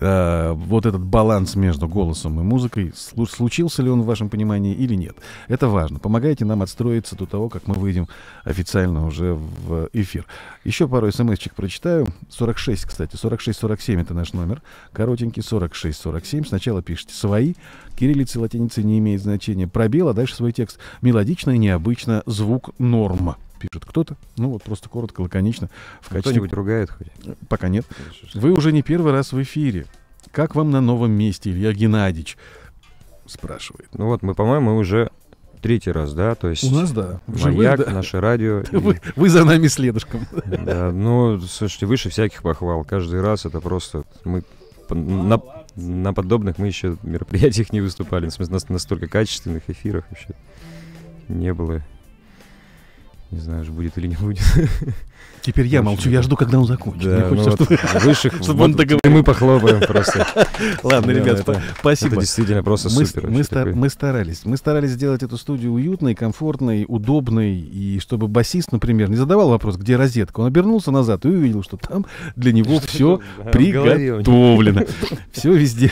э, вот этот баланс между голосом и музыкой, слу- случился ли он в вашем понимании или нет. Это важно. Помогайте нам отстроиться до того, как мы выйдем официально уже в эфир. Еще пару смс-чек прочитаю. 46, кстати, 4647 это наш номер. Коротенький 4647. Сначала пишите свои. Кириллицы, латиницы не имеет значения. Пробел, а дальше свой текст. Мелодично и необычно. Звук норма. Пишет кто-то. Ну вот просто коротко, лаконично. В качестве... Кто-нибудь ругает хоть? Пока нет. Вы уже не первый раз в эфире. Как вам на новом месте, Илья Геннадьевич? Спрашивает. Ну вот мы, по-моему, уже третий раз, да? То есть У нас, да. маяк, да. наше радио. и- Вы, вы за нами следующим. Да, ну, слушайте, выше всяких похвал. Каждый раз это просто... Мы на, на подобных мы еще мероприятиях не выступали. В смысле, нас- настолько качественных эфирах вообще не было. Не знаю, уж будет или не будет. Теперь я молчу, я жду, когда он закончит. Мне Да, ну хочется, вот чтобы- высших... чтобы он вот договорил. и мы похлопаем просто. Ладно, Да, ребят, это- спасибо. Это действительно просто мы, супер. мы стар- старались. Мы старались сделать эту студию уютной, комфортной, удобной, и чтобы басист, например, не задавал вопрос, где розетка. Он обернулся назад и увидел, что там для него все приготовлено. Все везде,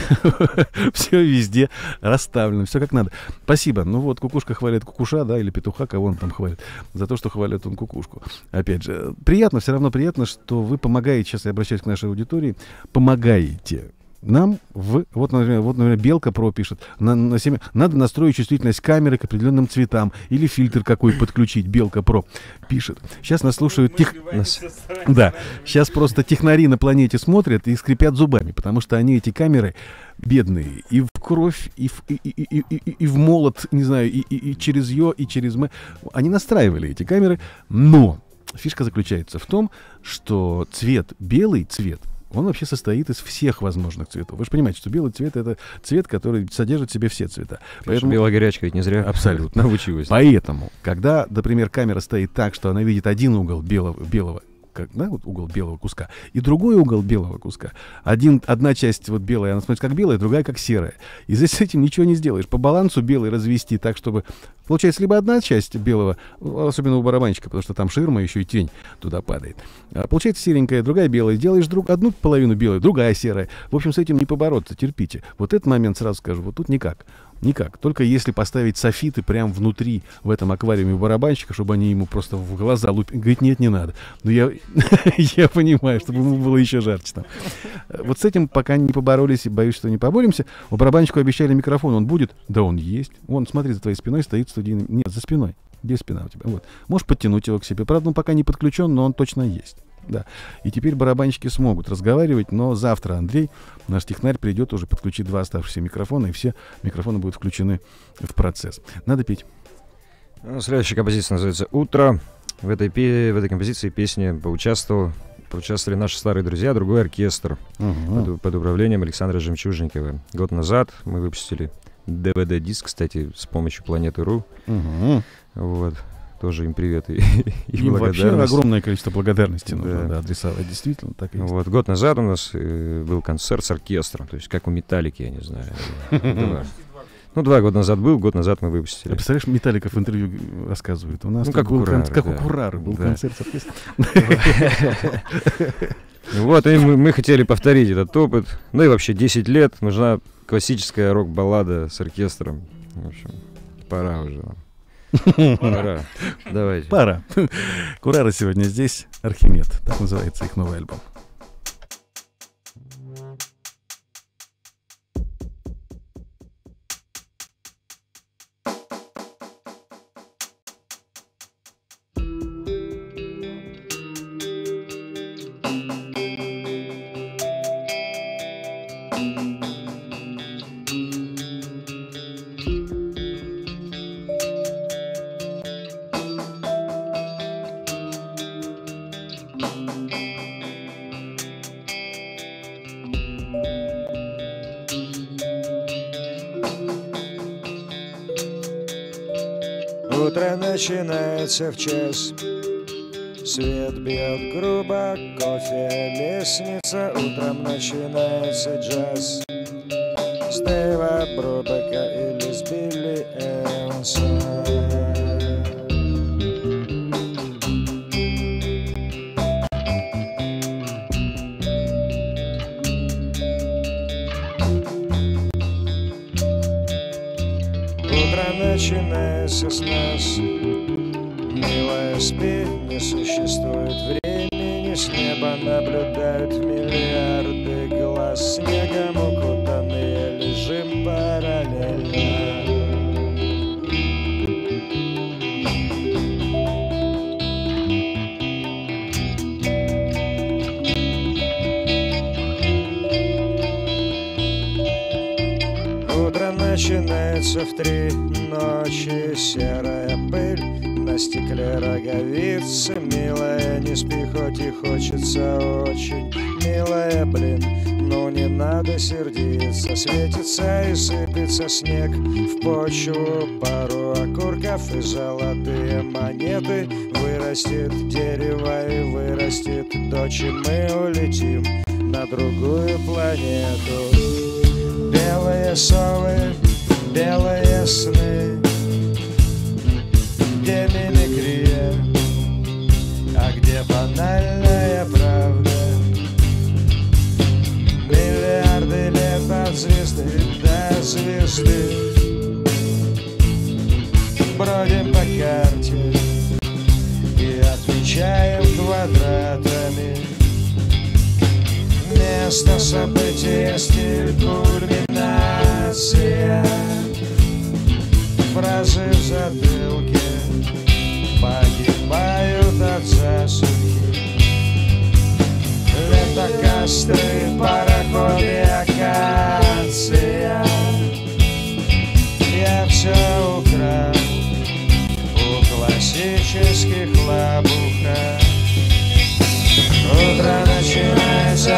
все везде расставлено, все как надо. Спасибо. Ну вот, кукушка хвалит кукуша, да, или петуха, кого он там хвалит, за то, что хвалит он кукушку. Опять же, приятно, все равно приятно, что вы помогаете, сейчас я обращаюсь к нашей аудитории, помогаете нам в... Вот, например, вот, например Белка Про пишет. На, на семя- надо настроить чувствительность камеры к определенным цветам. Или фильтр какой подключить. Белка Про пишет. Сейчас нас слушают тех... Нас- Да. Сейчас просто технари на планете смотрят и скрипят зубами, потому что они эти камеры бедные и в кровь, и в, и, и, и, и- и- и в молот, не знаю, и, и, и через ее, и через мы. Они настраивали эти камеры, но фишка заключается в том, что цвет, белый цвет, он вообще состоит из всех возможных цветов. Вы же понимаете, что белый цвет это цвет, который содержит в себе все цвета. Поэтому... Белая горячка ведь не зря абсолютно научилась. Поэтому, когда, например, камера стоит так, что она видит один угол белого, белого как, да, вот угол белого куска, и другой угол белого куска. Один, одна часть вот белая, она смотрится как белая, другая как серая. И здесь с этим ничего не сделаешь. По балансу белый развести так, чтобы... Получается, либо одна часть белого, особенно у барабанщика, потому что там ширма, еще и тень туда падает. А получается серенькая, другая белая. Делаешь друг, одну половину белой, другая серая. В общем, с этим не побороться, терпите. Вот этот момент сразу скажу, вот тут никак. Никак. Только если поставить софиты прямо внутри в этом аквариуме барабанщика, чтобы они ему просто в глаза лупили. Говорит, нет, не надо. Но я, я понимаю, чтобы ему было еще жарче там. Вот с этим пока не поборолись и боюсь, что не поборемся. У барабанщику обещали микрофон, он будет? Да он есть. Вон, смотри, за твоей спиной стоит студийный... Нет, за спиной. Где спина у тебя? Вот. Можешь подтянуть его к себе. Правда, он пока не подключен, но он точно есть. Да. И теперь барабанщики смогут разговаривать, но завтра Андрей, наш технарь, придет уже подключить два оставшихся микрофона, и все микрофоны будут включены в процесс. Надо петь. Ну, следующая композиция называется «Утро». В этой, в этой композиции песни поучаствовал поучаствовали наши старые друзья, другой оркестр uh-huh. под, под управлением Александра Жемчужникова. Год назад мы выпустили DVD-диск, кстати, с помощью Планеты.ру. Uh-huh. Вот тоже им привет и, и им вообще огромное количество благодарности нужно да. Адресовать. Действительно, так и есть. Вот, год назад у нас э, был концерт с оркестром, то есть как у Металлики, я не знаю. Ну, два года назад был, год назад мы выпустили. А представляешь, Металликов в интервью рассказывает. У нас ну, как был, кон- как да. у Курары был да. концерт с оркестром. Вот, и мы, мы хотели повторить этот опыт. Ну и вообще 10 лет нужна классическая рок-баллада с оркестром. В общем, пора уже нам. Пора. Давайте. Пора. Курара сегодня здесь. Архимед. Так называется их новый альбом. Начинается в час. Свет бьет грубо, кофе, лестница Утром начинается джаз сыпется снег. В почву Пару окурков и золотые монеты. Вырастет дерево и вырастет дочь И мы улетим на другую планету. Белые совы, белые сны. Где мимикрия, а где банальная звезды. Бродим по карте и отмечаем квадратами. Место события, стиль, кульминация. Фразы в затылке погибают от засухи это костры, пароходы, акация. Я все украл у классических лабуха. Утро начинается.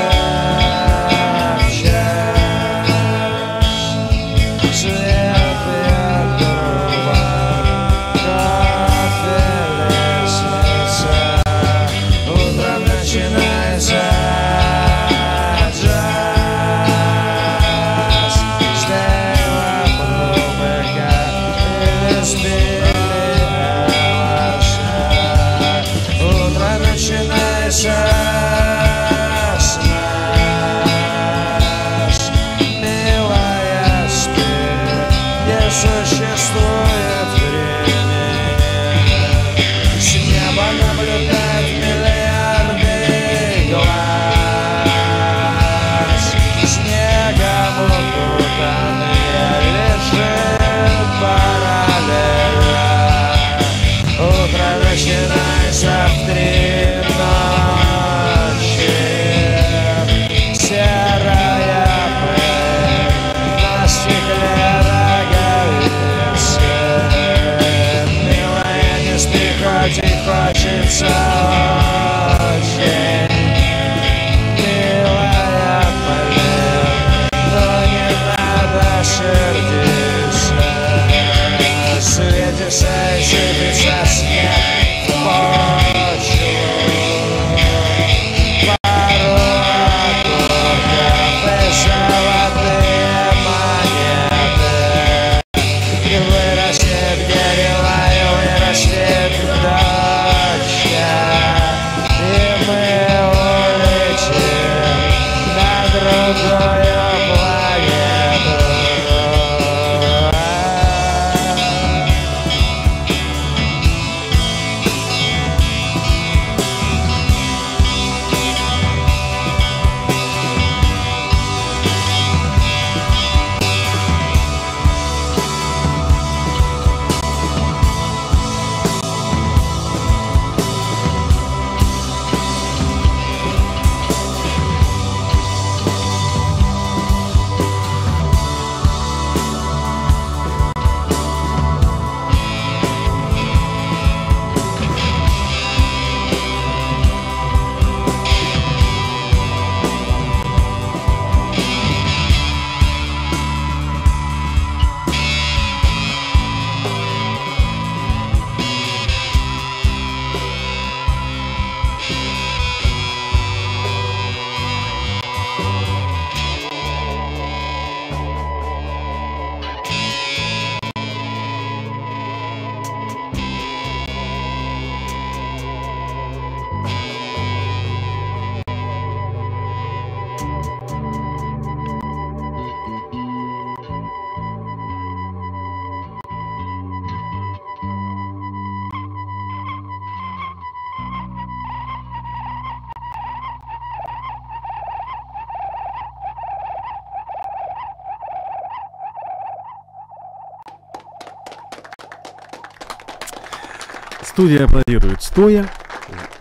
Студия аплодирует стоя.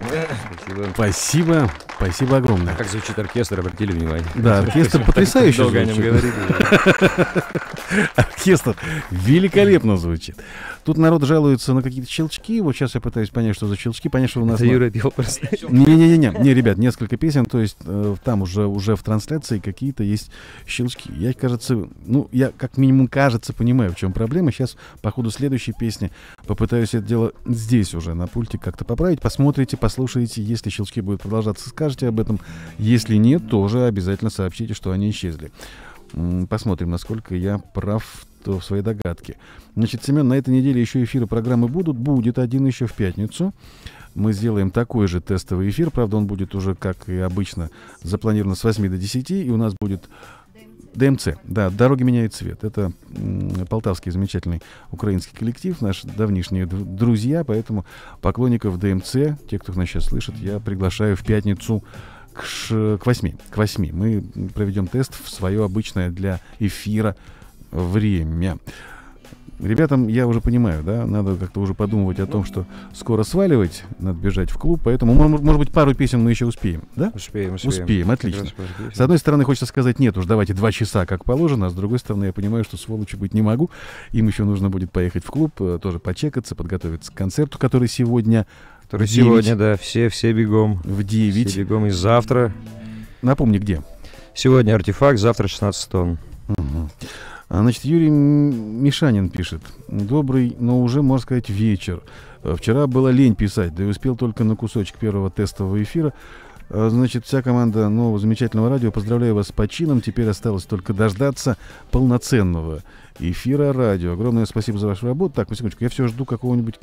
Спасибо. Спасибо. Спасибо огромное. А как звучит оркестр, обратили внимание? Да, оркестр потрясающе звучит. Оркестр великолепно звучит. Тут народ жалуется на какие-то щелчки. Вот сейчас я пытаюсь понять, что за щелчки. Понять, что у нас... Это Юра пел просто. Не-не-не, не, ребят, несколько песен, то есть э, там уже, уже в трансляции какие-то есть щелчки. Я, кажется, ну, я как минимум, кажется, понимаю, в чем проблема. Сейчас по ходу следующей песни попытаюсь это дело здесь уже на пульте как-то поправить. Посмотрите, послушайте, если щелчки будут продолжаться, скажете об этом. Если нет, тоже обязательно сообщите, что они исчезли. Посмотрим, насколько я прав в своей догадке. Значит, Семен, на этой неделе еще эфиры программы будут. Будет один еще в пятницу. Мы сделаем такой же тестовый эфир. Правда, он будет уже, как и обычно, запланирован с 8 до 10. И у нас будет ДМЦ. Да, «Дороги меняют цвет». Это м, полтавский замечательный украинский коллектив, наши давнишние друзья. Поэтому поклонников ДМЦ, те, кто нас сейчас слышит, я приглашаю в пятницу к, ш- к 8. К 8. Мы проведем тест в свое обычное для эфира время. Ребятам я уже понимаю, да, надо как-то уже подумывать о том, что скоро сваливать, надо бежать в клуб, поэтому, мо- может быть, пару песен мы еще успеем, да? Успеем, успеем. Успеем, отлично. С одной стороны, хочется сказать, нет, уж давайте два часа, как положено, а с другой стороны, я понимаю, что сволочи быть не могу. Им еще нужно будет поехать в клуб, э, тоже почекаться, подготовиться к концерту, который сегодня Который сегодня, да, все, все бегом. в Все 9. бегом и завтра. Напомни, где? Сегодня артефакт, завтра 16 тонн. Мгм. А, Значит, Юрий Мишанин пишет. Добрый, но уже, можно сказать, вечер. Э, Вчера было лень писать, да и успел только на кусочек первого тестового эфира. А, Значит, вся команда нового замечательного радио, поздравляю вас с почином. Теперь осталось только дождаться полноценного эфира радио. Огромное спасибо за вашу работу. Так, секундочку, я все жду какого-нибудь,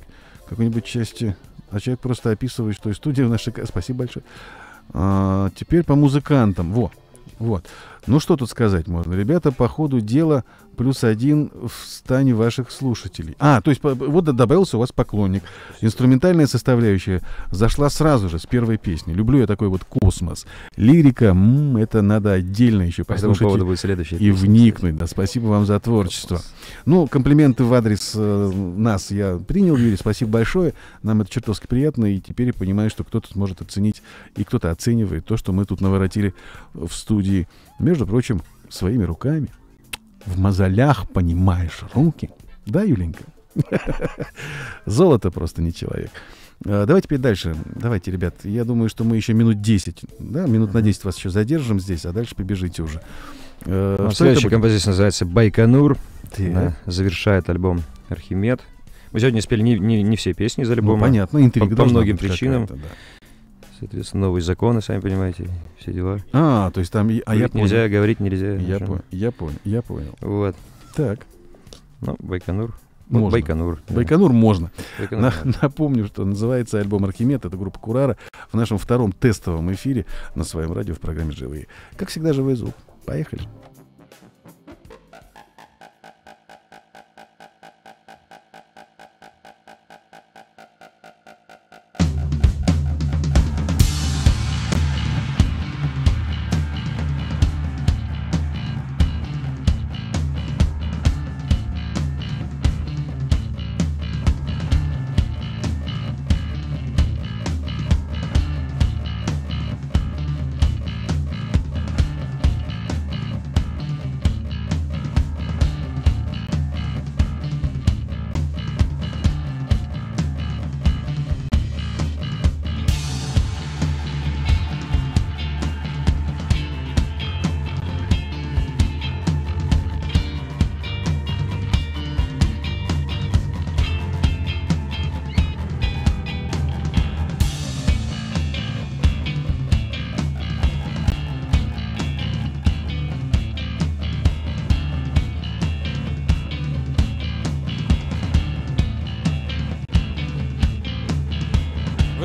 какой-нибудь части. А человек просто описывает, что и студия в нашей... Спасибо большое. А, теперь по музыкантам. Во, вот. Ну что тут сказать можно? Ребята, по ходу дела плюс один в стане ваших слушателей. А, то есть по- вот добавился у вас поклонник. Инструментальная составляющая зашла сразу же с первой песни. Люблю я такой вот космос. Лирика, м, это надо отдельно еще По послушать поводу и- будет следующая и песня. вникнуть. Да, спасибо вам за творчество. Ну, комплименты в адрес э, нас я принял, Юрий, спасибо большое. Нам это чертовски приятно, и теперь я понимаю, что кто-то сможет оценить, и кто-то оценивает то, что мы тут наворотили в студии. Между прочим, своими руками. В мозолях, понимаешь, руки. Да, Юленька? Золото просто не человек. А, Давайте теперь дальше. Давайте, ребят, я думаю, что мы еще минут 10, да, минут на 10 вас еще задержим здесь, а дальше побежите уже. Э, Ну, это Следующая композиция называется «Байконур». Да, завершает альбом «Архимед». Мы сегодня спели не, не, не все песни из Ну, альбома. понятно, интрига по должна многим причинам. да. Соответственно, новые законы, сами понимаете, все дела. А, то есть там... А я Говорить нельзя, понял. говорить нельзя. Я понял, я понял, я понял. Вот. Так, Ну, Байконур. Ну, можно. Байконур. да. Байконур можно. Байконур, На- да. напомню, что называется альбом «Архимед». Это группа Курара в нашем втором тестовом эфире на своем радио в программе «Живые». Как всегда, живой звук. Поехали.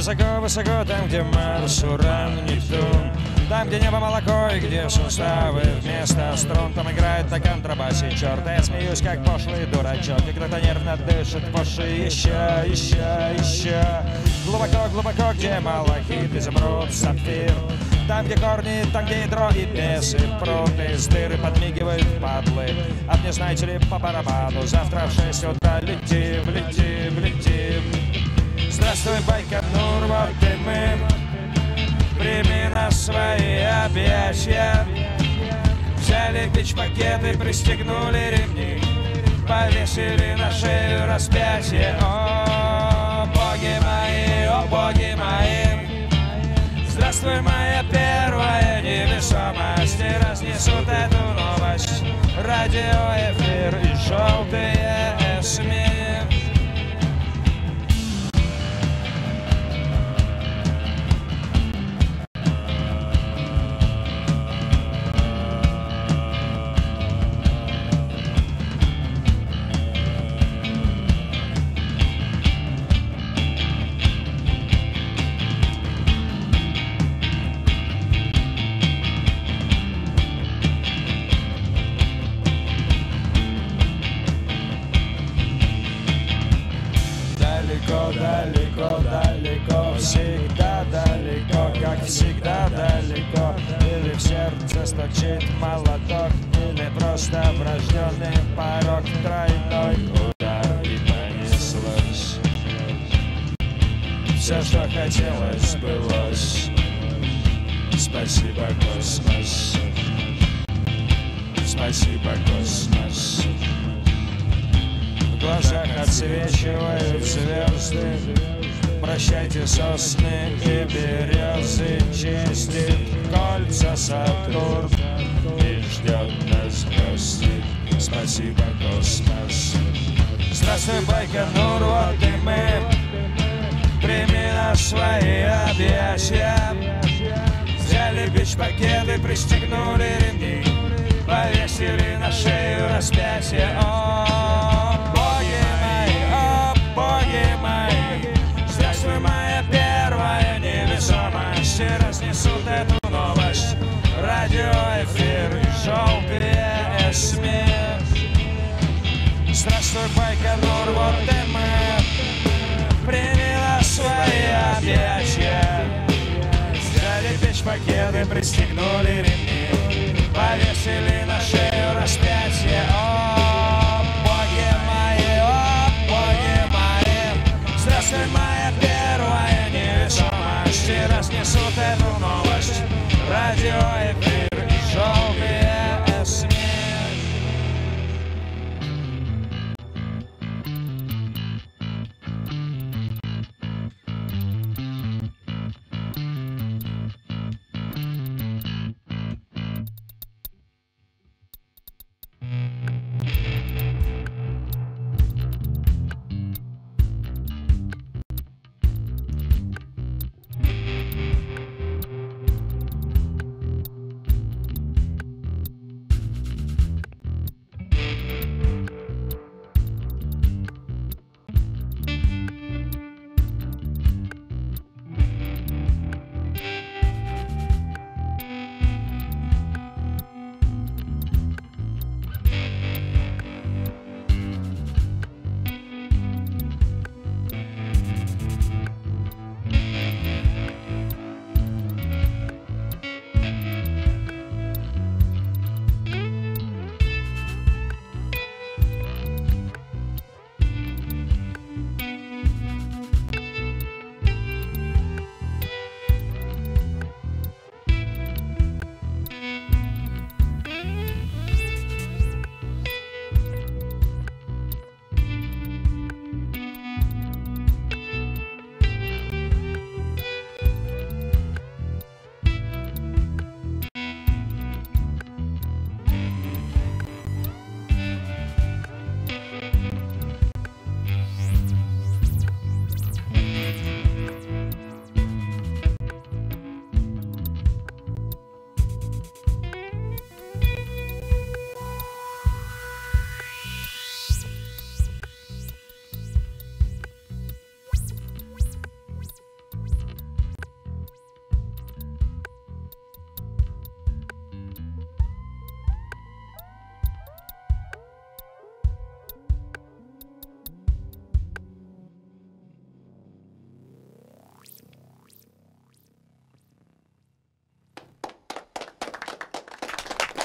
Высоко-высоко там, где Марс, Уран, Нептун. Там, где небо молоко и где суставы вместо струн. Там играет на контрабасе черт. Я смеюсь, как пошлый дурачок. И кто-то нервно дышит в уши Еще, еще, еще. Глубоко, глубоко, где малахит, изумруд, сапфир. Там, где корни, там, где ядро и бесы Прут из дыры подмигивают падлы. А мне, знаете ли, по барабану. Завтра в 6 утра летим, летим, летим Здравствуй, Байконур, вот и мы Прими нас свои объятия. Взяли бич-пакеты, пристегнули ремни. Повесили на шею распятие. О, боги мои, о, боги мои. Здравствуй, моя первая невесомость. И разнесут эту новость. Радиоэфир и желтые СМИ отсвечивают звезды Прощайте сосны и березы Чистит кольца Сатурн. И ждет нас гости. Спасибо, космос. Здравствуй, Байконур, вот и мы. Прими нас свои объятия. Взяли бич-пакеты, пристегнули ремни Повесили на шею распятие. О, боги мои, о, боги мои. Здравствуй, моя первая невесомость. И разнесут эту новость. Радиоэфир желтые СМИ Здравствуй, Байконур, вот и мы. Приняла свои объятия. Взяли печь-пакеты, пристегнули ремни. Повесили на шею распятие Радиоэфир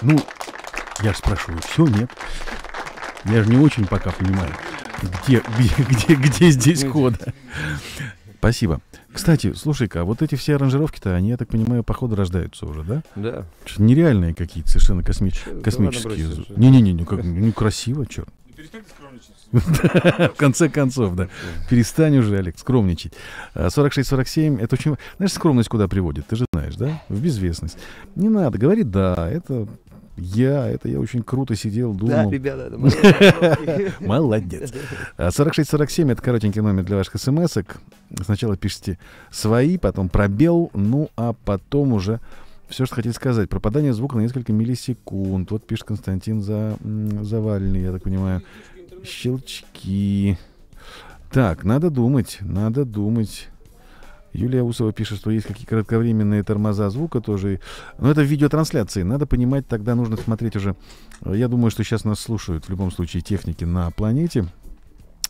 Ну, я спрашиваю, все, нет? Я же не очень пока понимаю, где, где, где, где здесь кода. Спасибо. Кстати, слушай-ка, а вот эти все аранжировки-то, они, я так понимаю, по ходу рождаются уже, да? Да. Что-то нереальные какие-то совершенно косми- космические. Не-не-не, ну, как, ну красиво, черт. В конце концов, да. Перестань уже, Олег, скромничать. А, 46-47, это очень... Знаешь, скромность куда приводит? Ты же знаешь, да? В безвестность. Не надо, говори «да», это я, это я очень круто сидел, думал. ребята, Молодец. А 46-47 это коротенький номер для ваших смс -ок. Сначала пишите свои, потом пробел, ну а потом уже все, что хотите сказать. Пропадание звука на несколько миллисекунд. Вот пишет Константин за, Завальный, я так понимаю. Щелчки. Так, надо думать, надо думать. Юлия Усова пишет, что есть какие кратковременные тормоза звука тоже. Но это в видеотрансляции. Надо понимать, тогда нужно смотреть уже. Я думаю, что сейчас нас слушают в любом случае техники на планете,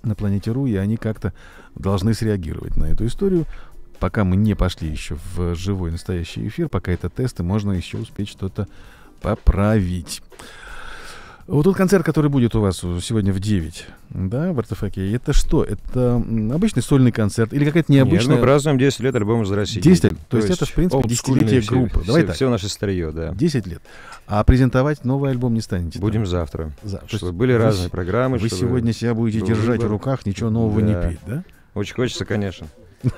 на планете РУ, и они как-то должны среагировать на эту историю. Пока мы не пошли еще в живой настоящий эфир, пока это тесты, можно еще успеть что-то поправить. Вот тот концерт, который будет у вас сегодня в 9, да, в артефаке, это что? Это обычный сольный концерт или какая-то Нет, необычная... мы празднуем 10 лет альбома «Здравствуйте, 10 дети». лет? То есть это, в принципе, десятилетие все- группы. Давай все, так. все наше старье, да. 10 лет. А презентовать новый альбом не станете? там? Будем завтра. За- то Чтобы есть были вы разные программы. Вы сегодня себя будете держать в выбор. руках, ничего нового не Да. петь, да? Очень хочется, конечно.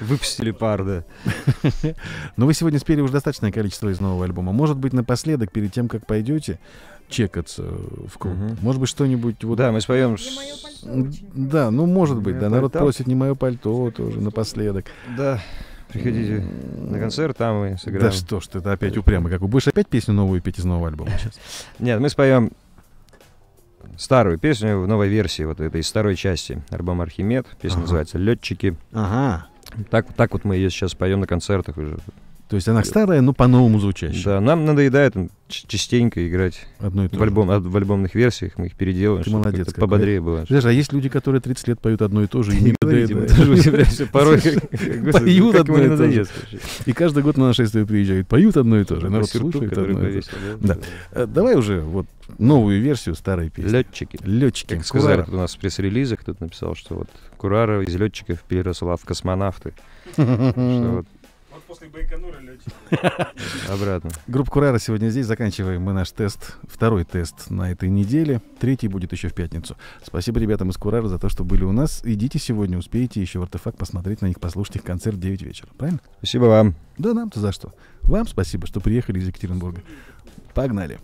Выпустили пар, да. Но вы сегодня спели уже достаточное количество из нового альбома. Может быть, напоследок, перед тем, как пойдете чекаться в клуб, Мгм. может быть, что-нибудь вот... Да, мы споем... Не мое пальто М, очень. Да, ну, может Не быть, да. Народ пальто. просит не мое пальто тоже напоследок. Да, приходите на концерт, там мы Да сыграем. что ж ты, это опять упрямый какой. Будешь опять песню новую петь из нового альбома сейчас? Нет, мы споем старую песню в новой версии, вот этой из второй части. Альбом «Архимед». Песня Ага. называется «Летчики». Ага. Так, так вот мы ее сейчас поем на концертах уже. То есть она старая, но по-новому звучащая. Да, нам надоедает частенько играть Одно и то в, же. альбом, а, в альбомных версиях, мы их переделываем, Ты молодец какой. пободрее было. Знаешь, а есть люди, которые 30 лет поют одно и то же, и не надоедает. порой. как- Поют как одно и то же. И каждый год на нашествие приезжают, поют одно и то же. Народ слушает одно и то же. Э, Давай уже вот новую версию старой песни. Летчики. Летчики. Как сказали у нас в пресс-релизе, кто-то написал, что вот Курара из летчиков переросла в космонавты. Что Вот после Байконура летчик. обратно. Группа Курара сегодня здесь. Заканчиваем мы наш тест. Второй тест на этой неделе. Третий будет еще в пятницу. Спасибо ребятам из Курара за то, что были у нас. Идите сегодня, успеете еще в артефакт посмотреть на них, послушать их концерт в 9 вечера. Правильно? Спасибо вам. Да нам-то за что. Вам спасибо, что приехали из Екатеринбурга. Погнали.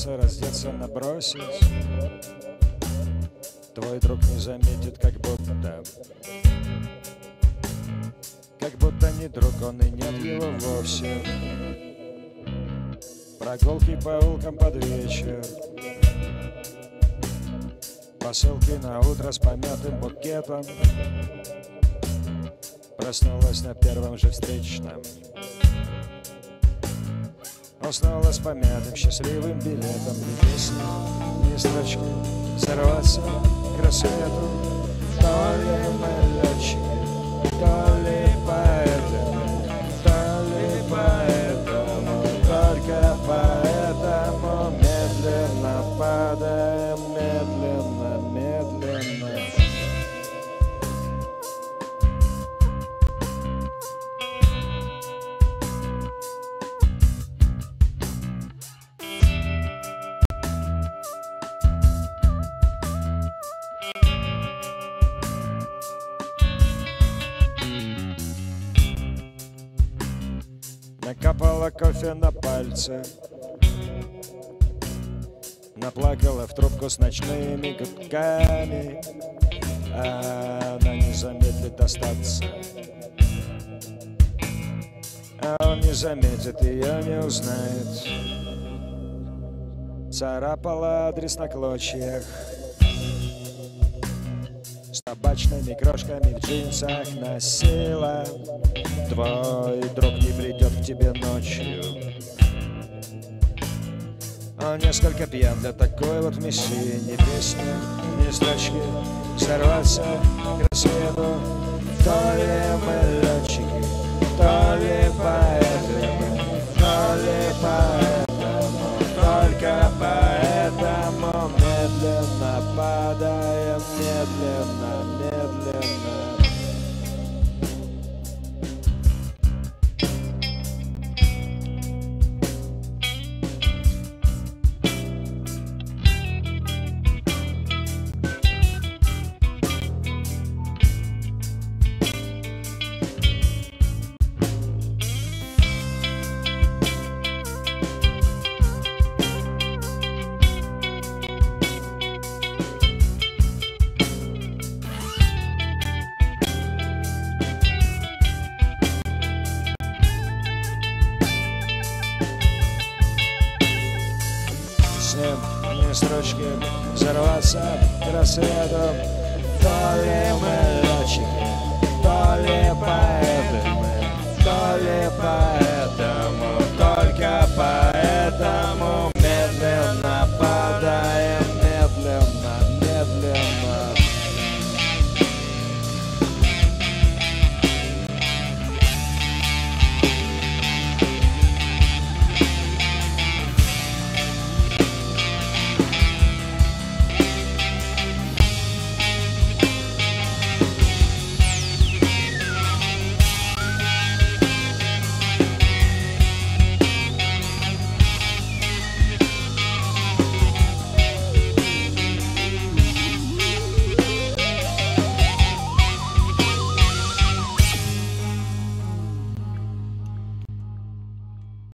Раздеться, раздеться, набросить Твой друг не заметит, как будто Как будто не друг, он и нет его вовсе. Прогулки по улкам под вечер. Посылки на утро с помятым букетом. Проснулась на первом же встречном Уснула с помятым счастливым билетом. Ни песни, ни строчки Сорваться к рассвету. Ли мы летчики, то Пальцы Наплакала в трубку с ночными гудками. А Она не замедлит остаться. А он не заметит, ее не узнает. Царапала адрес на клочьях. С табачными крошками в джинсах носила. Твой друг не придет к тебе ночью Он несколько пьян для такой вот миссии Ни песни, ни строчки Взорваться к рассвету. То ли мы